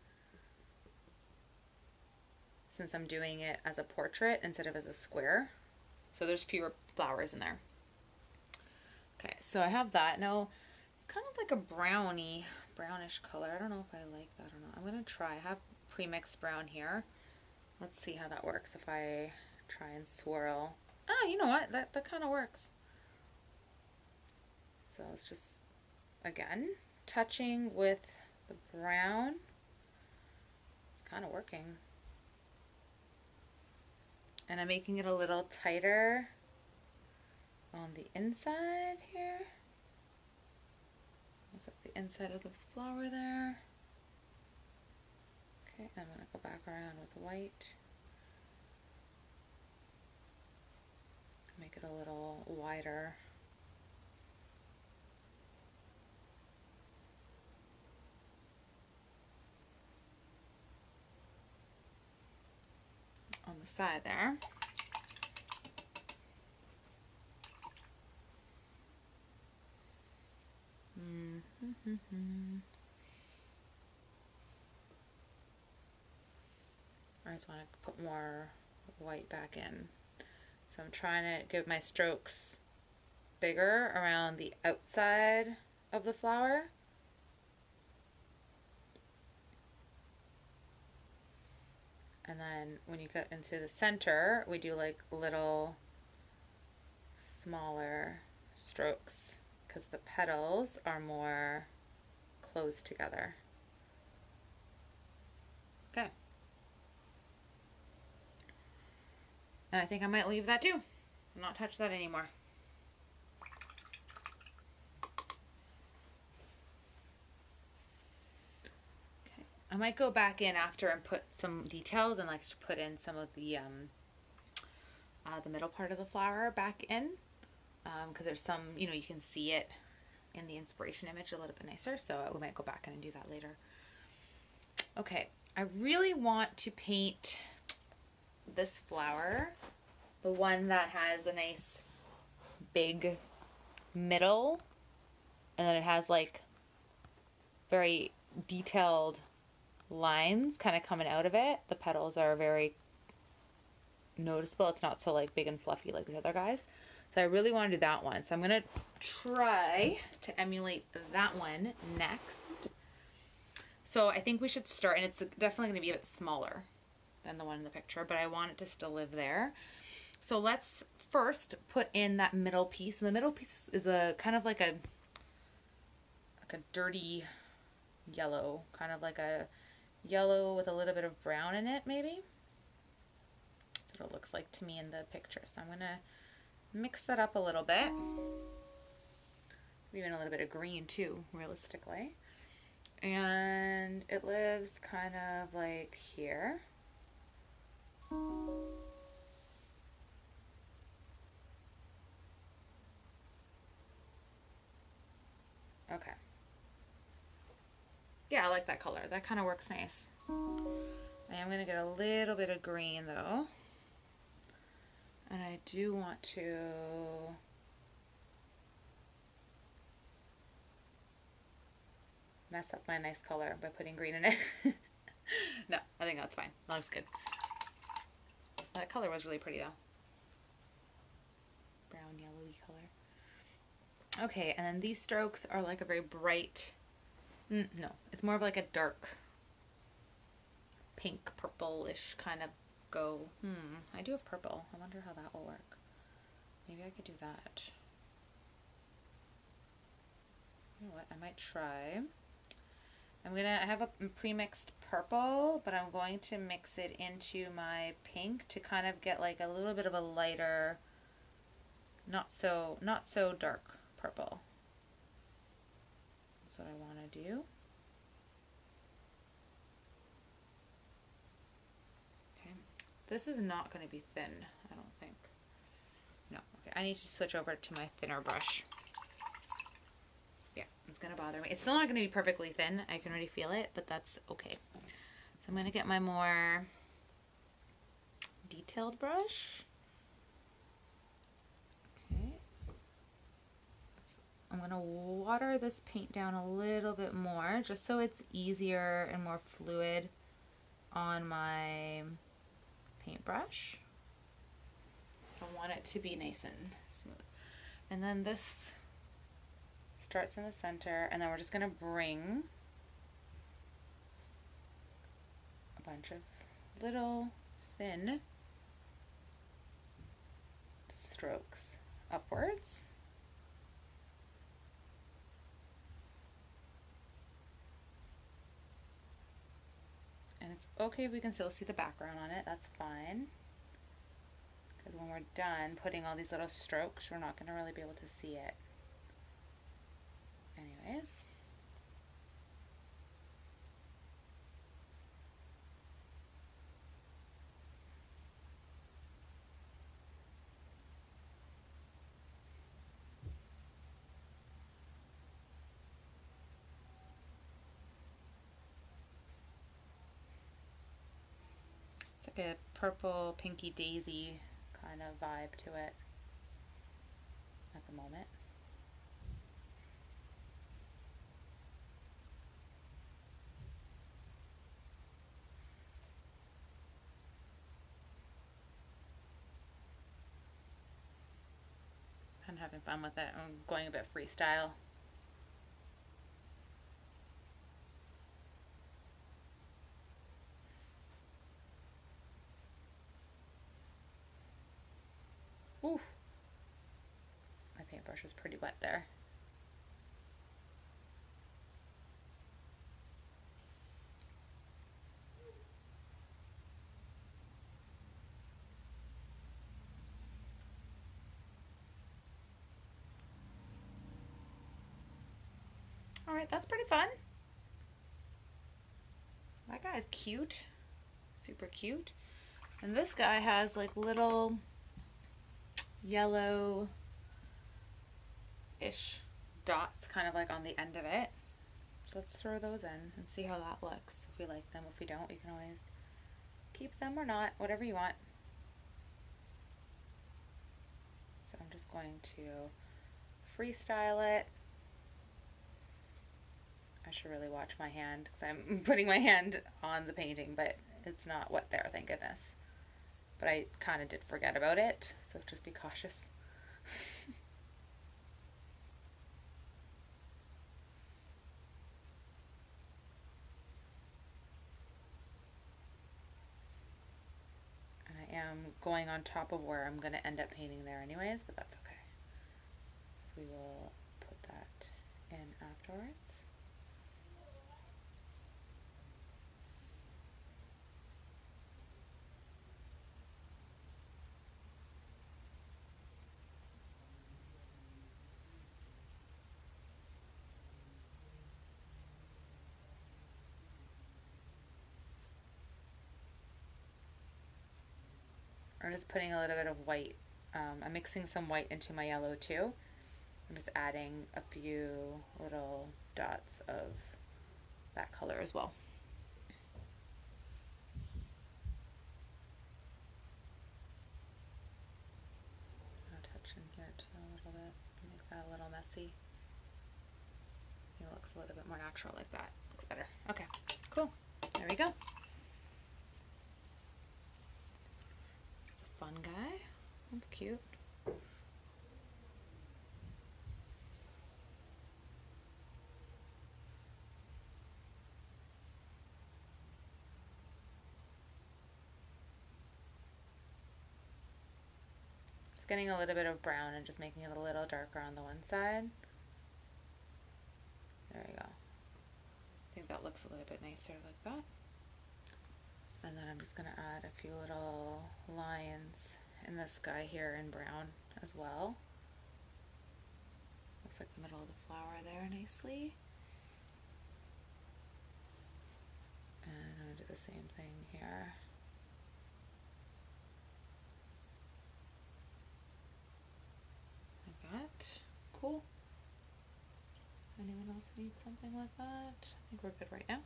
since I'm doing it as a portrait instead of as a square. So there's fewer flowers in there. Okay, so I have that. Now, it's kind of like a brownie brownish color. I don't know if I like that or not. I'm gonna try. I have pre-mixed brown here. Let's see how that works if I try and swirl. Ah, you know what? That, that kind of works. So it's just, again, touching with the brown. It's kind of working. And I'm making it a little tighter on the inside here. What's up the inside of the flower there? Okay, I'm gonna go back around with white. Make it a little wider. On the side there. Mm -hmm. I just want to put more white back in. So I'm trying to give my strokes bigger around the outside of the flower. And then when you get into the center, we do like little smaller strokes because the petals are more close together. Okay. And I think I might leave that too. Not touch that anymore. I might go back in after and put some details and like to put in some of the um, uh, the middle part of the flower back in because um, there's some, you know, you can see it in the inspiration image a little bit nicer. So we might go back in and do that later. Okay, I really want to paint this flower, the one that has a nice big middle, and then it has like very detailed lines kind of coming out of it. The petals are very noticeable. It's not so like big and fluffy like the other guys. So I really want to do that one. So I'm going to try to emulate that one next. So I think we should start, and it's definitely going to be a bit smaller than the one in the picture, but I want it to still live there. So let's first put in that middle piece. And the middle piece is a kind of like a like a dirty yellow, kind of like a yellow with a little bit of brown in it, maybe. That's what it looks like to me in the picture. So I'm going to mix that up a little bit. Even a little bit of green too, realistically. And it lives kind of like here. Okay. Yeah, I like that color. That kind of works nice. I am going to get a little bit of green though. And I do want to mess up my nice color by putting green in it. no, I think that's fine. That looks good. That color was really pretty though. Brown, yellowy color. Okay, and then these strokes are like a very bright, mm, no, it's more of like a dark pink, purplish kind of go, hmm, I do have purple. I wonder how that will work. Maybe I could do that. You know what, I might try. I'm gonna, I have a pre-mixed purple, but I'm going to mix it into my pink to kind of get like a little bit of a lighter, not so, not so dark purple. That's what I wanna do. Okay. This is not going to be thin, I don't think. No, okay, I need to switch over to my thinner brush. Yeah, it's going to bother me. It's still not going to be perfectly thin. I can already feel it, but that's okay. So I'm going to get my more detailed brush. I'm gonna water this paint down a little bit more just so it's easier and more fluid on my paintbrush. I want it to be nice and smooth. And then this starts in the center and then we're just gonna bring a bunch of little thin strokes upwards. And it's okay if we can still see the background on it, that's fine. Because when we're done putting all these little strokes, we're not going to really be able to see it. Anyways. It's like a purple pinky daisy kind of vibe to it at the moment. I'm having fun with it. I'm going a bit freestyle. Ooh. My paintbrush is pretty wet there. All right, that's pretty fun. That guy's cute, super cute. And this guy has like little yellow ish dots kind of like on the end of it. So let's throw those in and see how that looks. If we like them, if we don't, you can always keep them or not, whatever you want. So I'm just going to freestyle it. I should really watch my hand because I'm putting my hand on the painting, but it's not wet there, thank goodness. But I kind of did forget about it, so just be cautious. and I am going on top of where I'm going to end up painting there anyways, but that's okay. So we will put that in afterwards. I'm just putting a little bit of white. Um, I'm mixing some white into my yellow too. I'm just adding a few little dots of that color as well. I'll touch in here too a little bit, make that a little messy. It looks a little bit more natural like that. Looks better. Okay, cool. There we go. Fun guy. That's cute. Just getting a little bit of brown and just making it a little darker on the one side. There we go. I think that looks a little bit nicer like that. And then I'm just going to add a few little lines in this guy here in brown as well. Looks like the middle of the flower there nicely. And I'm going to do the same thing here. Like that. Cool. Anyone else need something like that? I think we're good right now.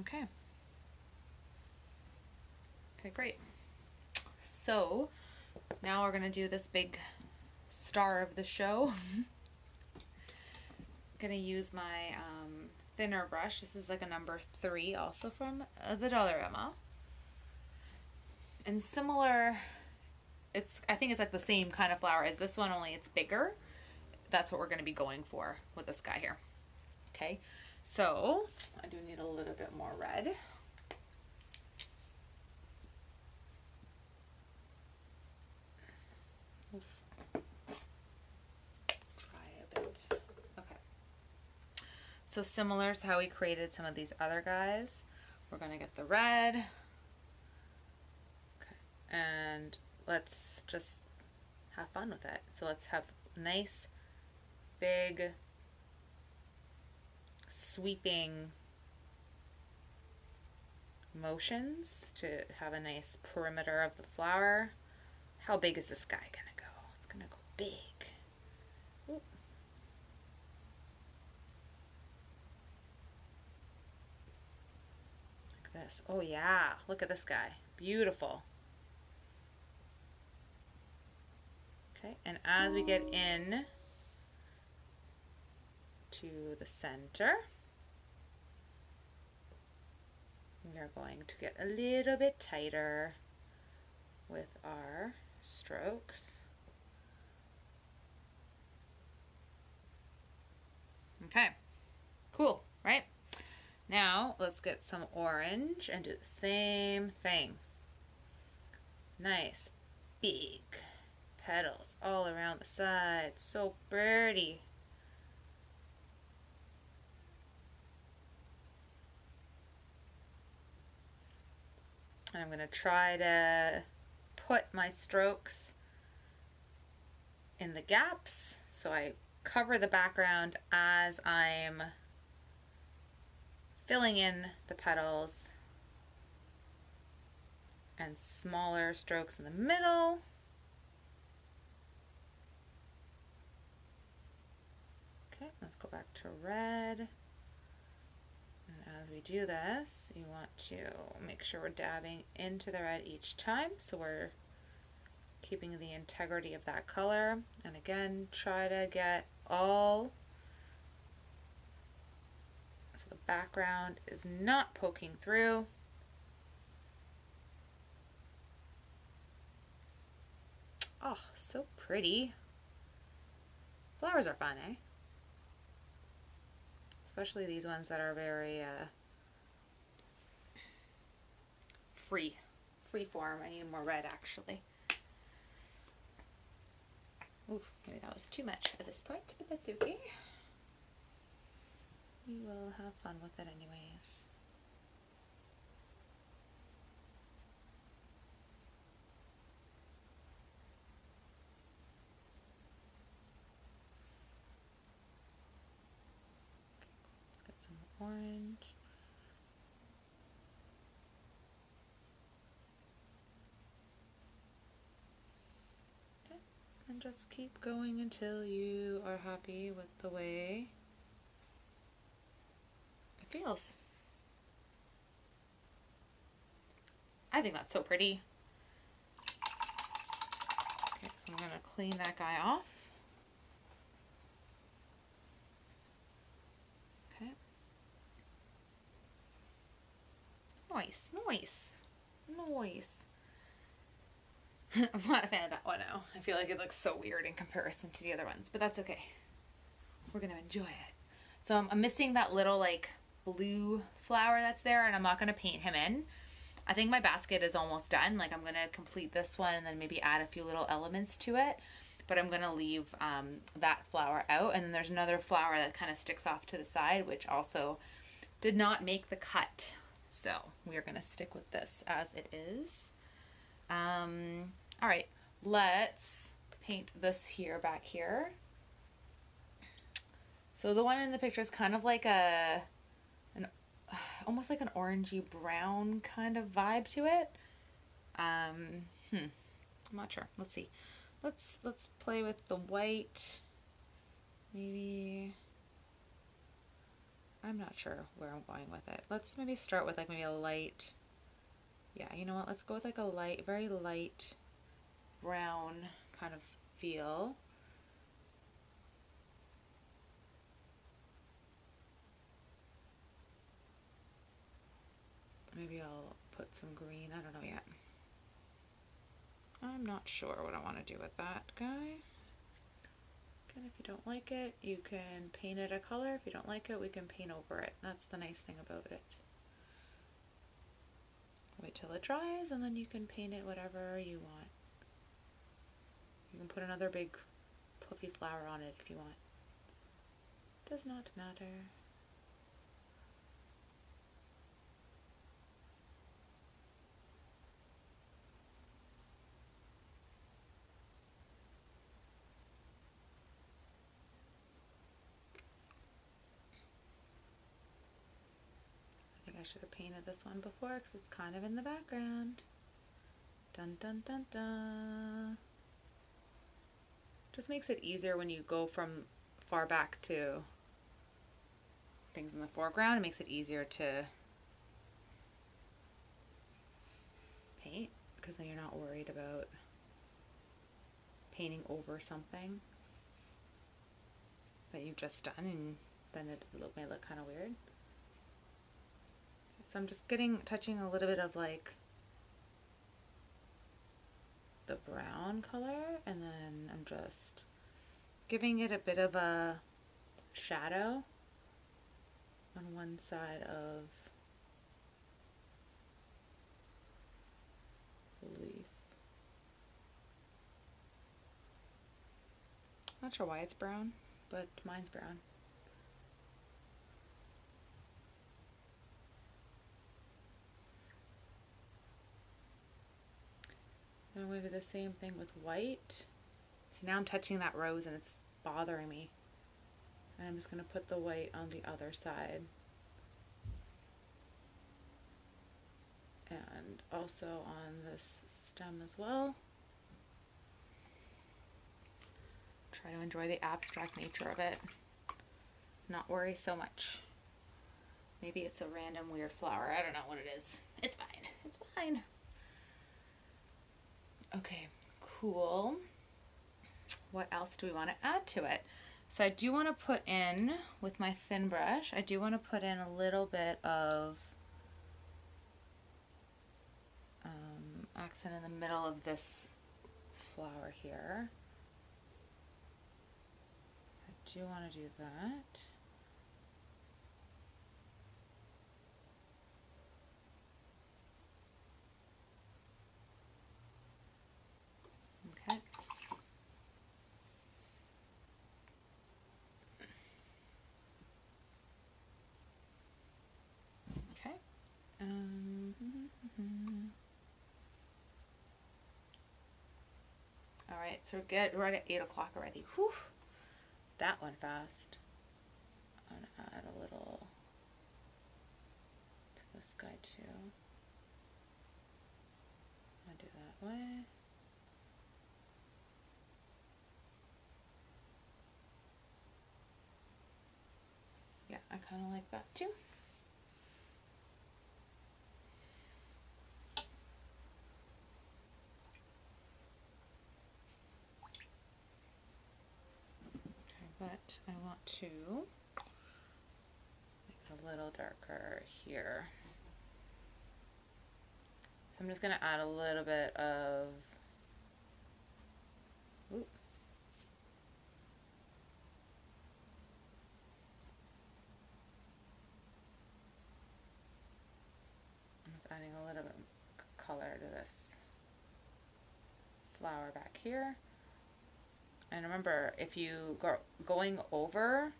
Okay. Okay, great. So now we're gonna do this big star of the show. gonna use my um, thinner brush. This is like a number three, also from uh, the Dollarama. And similar, it's I think it's like the same kind of flower as this one, only it's bigger. That's what we're gonna be going for with this guy here. Okay, So I do need a little bit more red. Try a bit. Okay. So similar to how we created some of these other guys, we're gonna get the red. Okay. And let's just have fun with it. So let's have nice, big, sweeping motions to have a nice perimeter of the flower. How big is this guy gonna go? It's gonna go big. Ooh. Like this. Oh yeah, look at this guy. Beautiful. Okay, and as we get in to the center, we are going to get a little bit tighter with our strokes. Okay, cool, right? Now let's get some orange and do the same thing. Nice, big petals all around the side. So pretty. And I'm going to try to put my strokes in the gaps so I cover the background as I'm filling in the petals and smaller strokes in the middle. Okay, let's go back to red. And as we do this, you want to make sure we're dabbing into the red each time so we're keeping the integrity of that color. And again, try to get all so the background is not poking through. Oh, so pretty. Flowers are fun, eh? Especially these ones that are very uh, free. Free form. I need more red actually. Oof, maybe that was too much at this point, but that's okay. We will have fun with it anyways. Get some orange. Okay, And just keep going until you are happy with the way feels. I think that's so pretty. Okay, so I'm gonna clean that guy off. Okay. Nice, nice, nice. I'm not a fan of that one now. I feel like it looks so weird in comparison to the other ones, but that's okay. We're gonna enjoy it. So I'm, I'm missing that little like blue flower that's there and I'm not gonna paint him in. I think my basket is almost done. Like I'm gonna complete this one and then maybe add a few little elements to it. But I'm gonna leave um, that flower out. And then there's another flower that kind of sticks off to the side, which also did not make the cut. So we are gonna stick with this as it is. Um, all right, let's paint this here back here. So the one in the picture is kind of like a almost like an orangey brown kind of vibe to it. Um, hmm, I'm not sure. Let's see. Let's let's play with the white. Maybe I'm not sure where I'm going with it. Let's maybe start with like maybe a light. Yeah, you know what? Let's go with like a light, very light brown kind of feel. Maybe I'll put some green. I don't know yet. I'm not sure what I want to do with that guy. And if you don't like it, you can paint it a color. If you don't like it, we can paint over it. That's the nice thing about it. Wait till it dries and then you can paint it whatever you want. You can put another big puffy flower on it if you want. Does not matter. I should have painted this one before because it's kind of in the background. Dun dun dun dun. Just makes it easier when you go from far back to things in the foreground. It makes it easier to paint because then you're not worried about painting over something that you've just done and then it may look kind of weird. So I'm just getting, touching a little bit of like the brown color and then I'm just giving it a bit of a shadow on one side of the leaf. Not sure why it's brown, but mine's brown. I'm going to do the same thing with white. See, now I'm touching that rose and it's bothering me. And I'm just going to put the white on the other side. And also on this stem as well. Try to enjoy the abstract nature of it. Not worry so much. Maybe it's a random weird flower. I don't know what it is. It's fine. It's fine. Okay, cool. What else do we want to add to it? So I do want to put in, with my thin brush, I do want to put in a little bit of um, accent in the middle of this flower here. So I do want to do that. Mm-hmm. right, so we're good. We're at 8 o'clock already. Whew. That went fast. I'm going to add a little to this guy too. To do that way. Yeah, I kind of like that too. But I want to make it a little darker here. So I'm just going to add a little bit of ooh, adding a little bit of color to this flower back here. And remember, if you go going over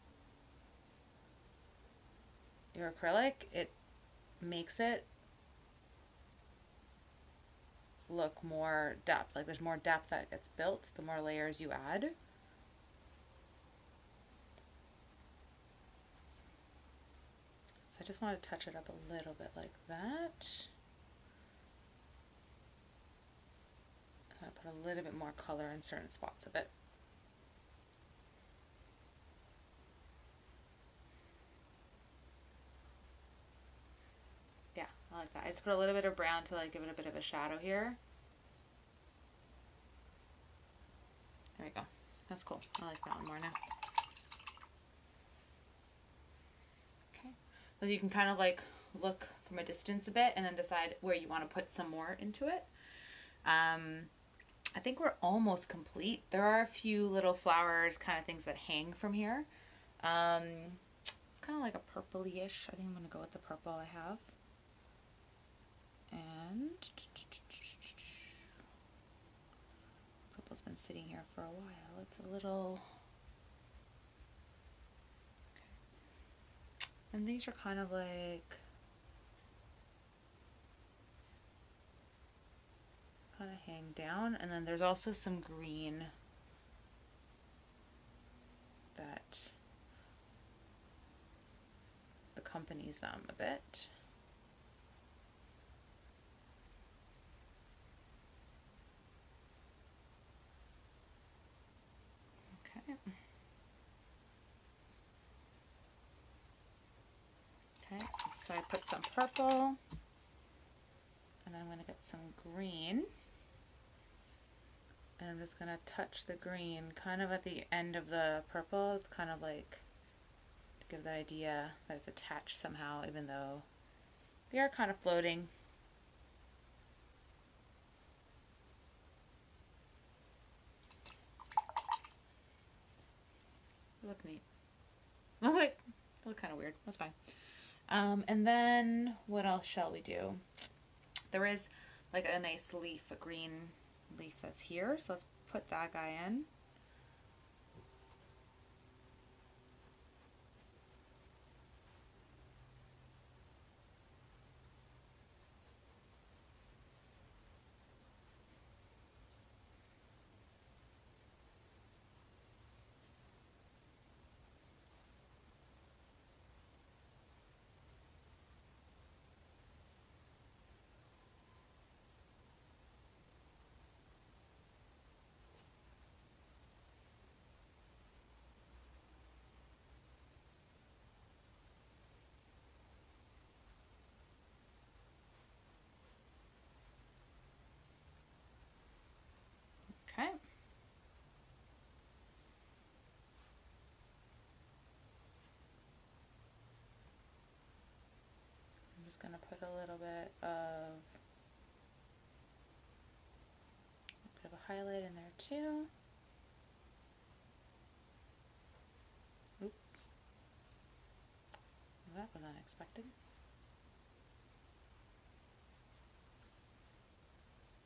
your acrylic, it makes it look more depth. Like there's more depth that gets built the more layers you add. So I just want to touch it up a little bit like that. I'm going to put a little bit more color in certain spots of it. I like that. I just put a little bit of brown to like give it a bit of a shadow here. There we go. That's cool. I like that one more now. Okay. So you can kind of like look from a distance a bit and then decide where you want to put some more into it. Um, I think we're almost complete. There are a few little flowers, kind of things that hang from here. Um, it's kind of like a purpley-ish. I think I'm going to go with the purple I have. And purple's been sitting here for a while. It's a little... And these are kind of like kind of hang down and then there's also some green that accompanies them a bit. Okay. Okay, so I put some purple and I'm going to get some green and I'm just going to touch the green kind of at the end of the purple. It's kind of like to give the idea that it's attached somehow even though they are kind of floating. look neat. Look, look kind of weird. That's fine. Um, and then what else shall we do? There is like a nice leaf, a green leaf that's here. So let's put that guy in. Okay. I'm just going to put a little bit of a bit of a highlight in there too. Oop. Well, that was unexpected.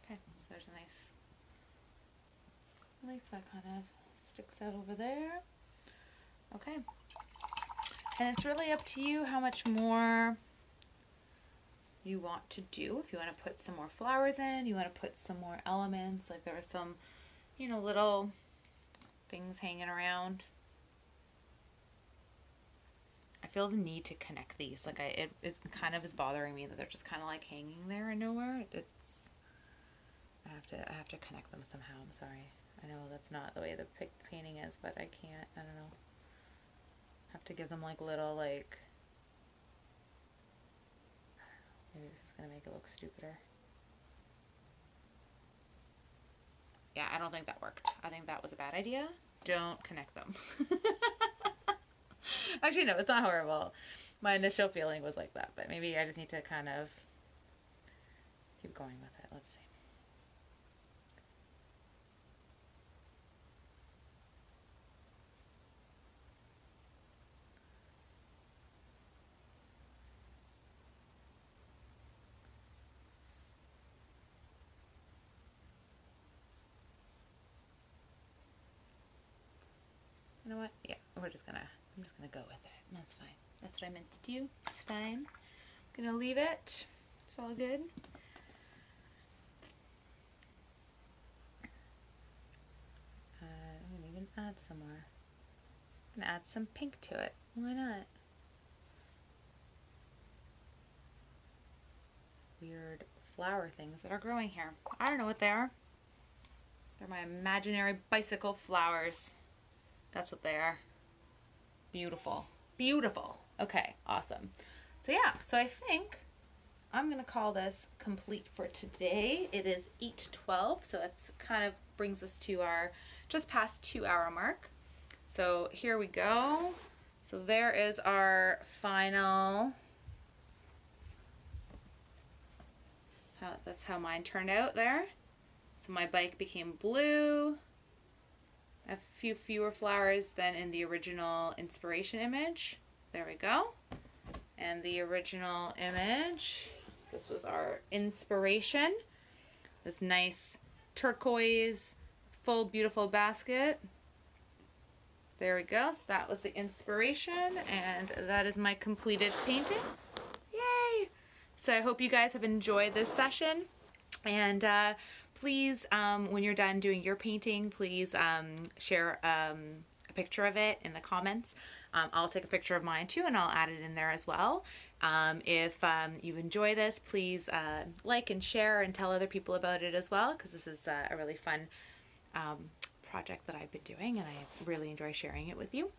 Okay, so there's a nice leaf that kind of sticks out over there. Okay. And it's really up to you how much more you want to do. If you want to put some more flowers in, you want to put some more elements. Like there are some, you know, little things hanging around. I feel the need to connect these. Like I, it, it kind of is bothering me that they're just kind of like hanging there and nowhere. It's, I have to, I have to connect them somehow. I'm sorry. I know that's not the way the painting is, but I can't, I don't know. Have to give them like little like, maybe this is going to make it look stupider. Yeah, I don't think that worked. I think that was a bad idea. Don't connect them. Actually, no, it's not horrible. My initial feeling was like that, but maybe I just need to kind of keep going with it. Let's see. You know what? Yeah, we're just gonna, I'm gonna go with it. That's fine. That's what I meant to do. It's fine. I'm gonna leave it. It's all good. Uh, I'm gonna even add some more. I'm gonna add some pink to it. Why not? Weird flower things that are growing here. I don't know what they are. They're my imaginary bicycle flowers. That's what they are. Beautiful. Beautiful. Okay, awesome. So yeah, so I think I'm going to call this complete for today. It is 8.12, so it's kind of brings us to our just past two hour mark. So here we go. So there is our final, how, that's how mine turned out there. So my bike became blue. A few fewer flowers than in the original inspiration image. There we go. And the original image, this was our inspiration. This nice turquoise, full beautiful basket. There we go. So that was the inspiration and that is my completed painting. Yay! So I hope you guys have enjoyed this session and uh, please, um, when you're done doing your painting, please um, share um, a picture of it in the comments. Um, I'll take a picture of mine too and I'll add it in there as well. Um, if um, you enjoy this, please uh, like and share and tell other people about it as well because this is uh, a really fun project that I've been doing and I really enjoy sharing it with you.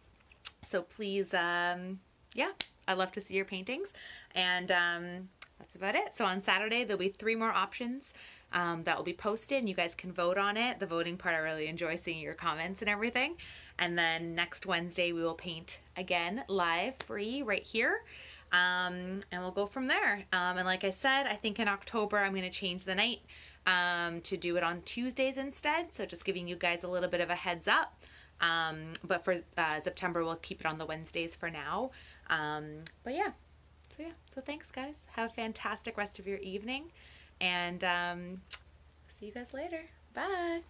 So please, yeah, I love to see your paintings and that's about it. So on Saturday, there'll be three more options um, that will be posted and you guys can vote on it. The voting part, I really enjoy seeing your comments and everything. And then next Wednesday, we will paint again live free right here. Um, and we'll go from there. Um, and like I said, I think in October, I'm going to change the night um, to do it on Tuesdays instead. So just giving you guys a little bit of a heads up. Um, but for uh, September, we'll keep it on the Wednesdays for now. Um, but yeah, so yeah, so thanks guys. Have a fantastic rest of your evening and um, see you guys later. Bye.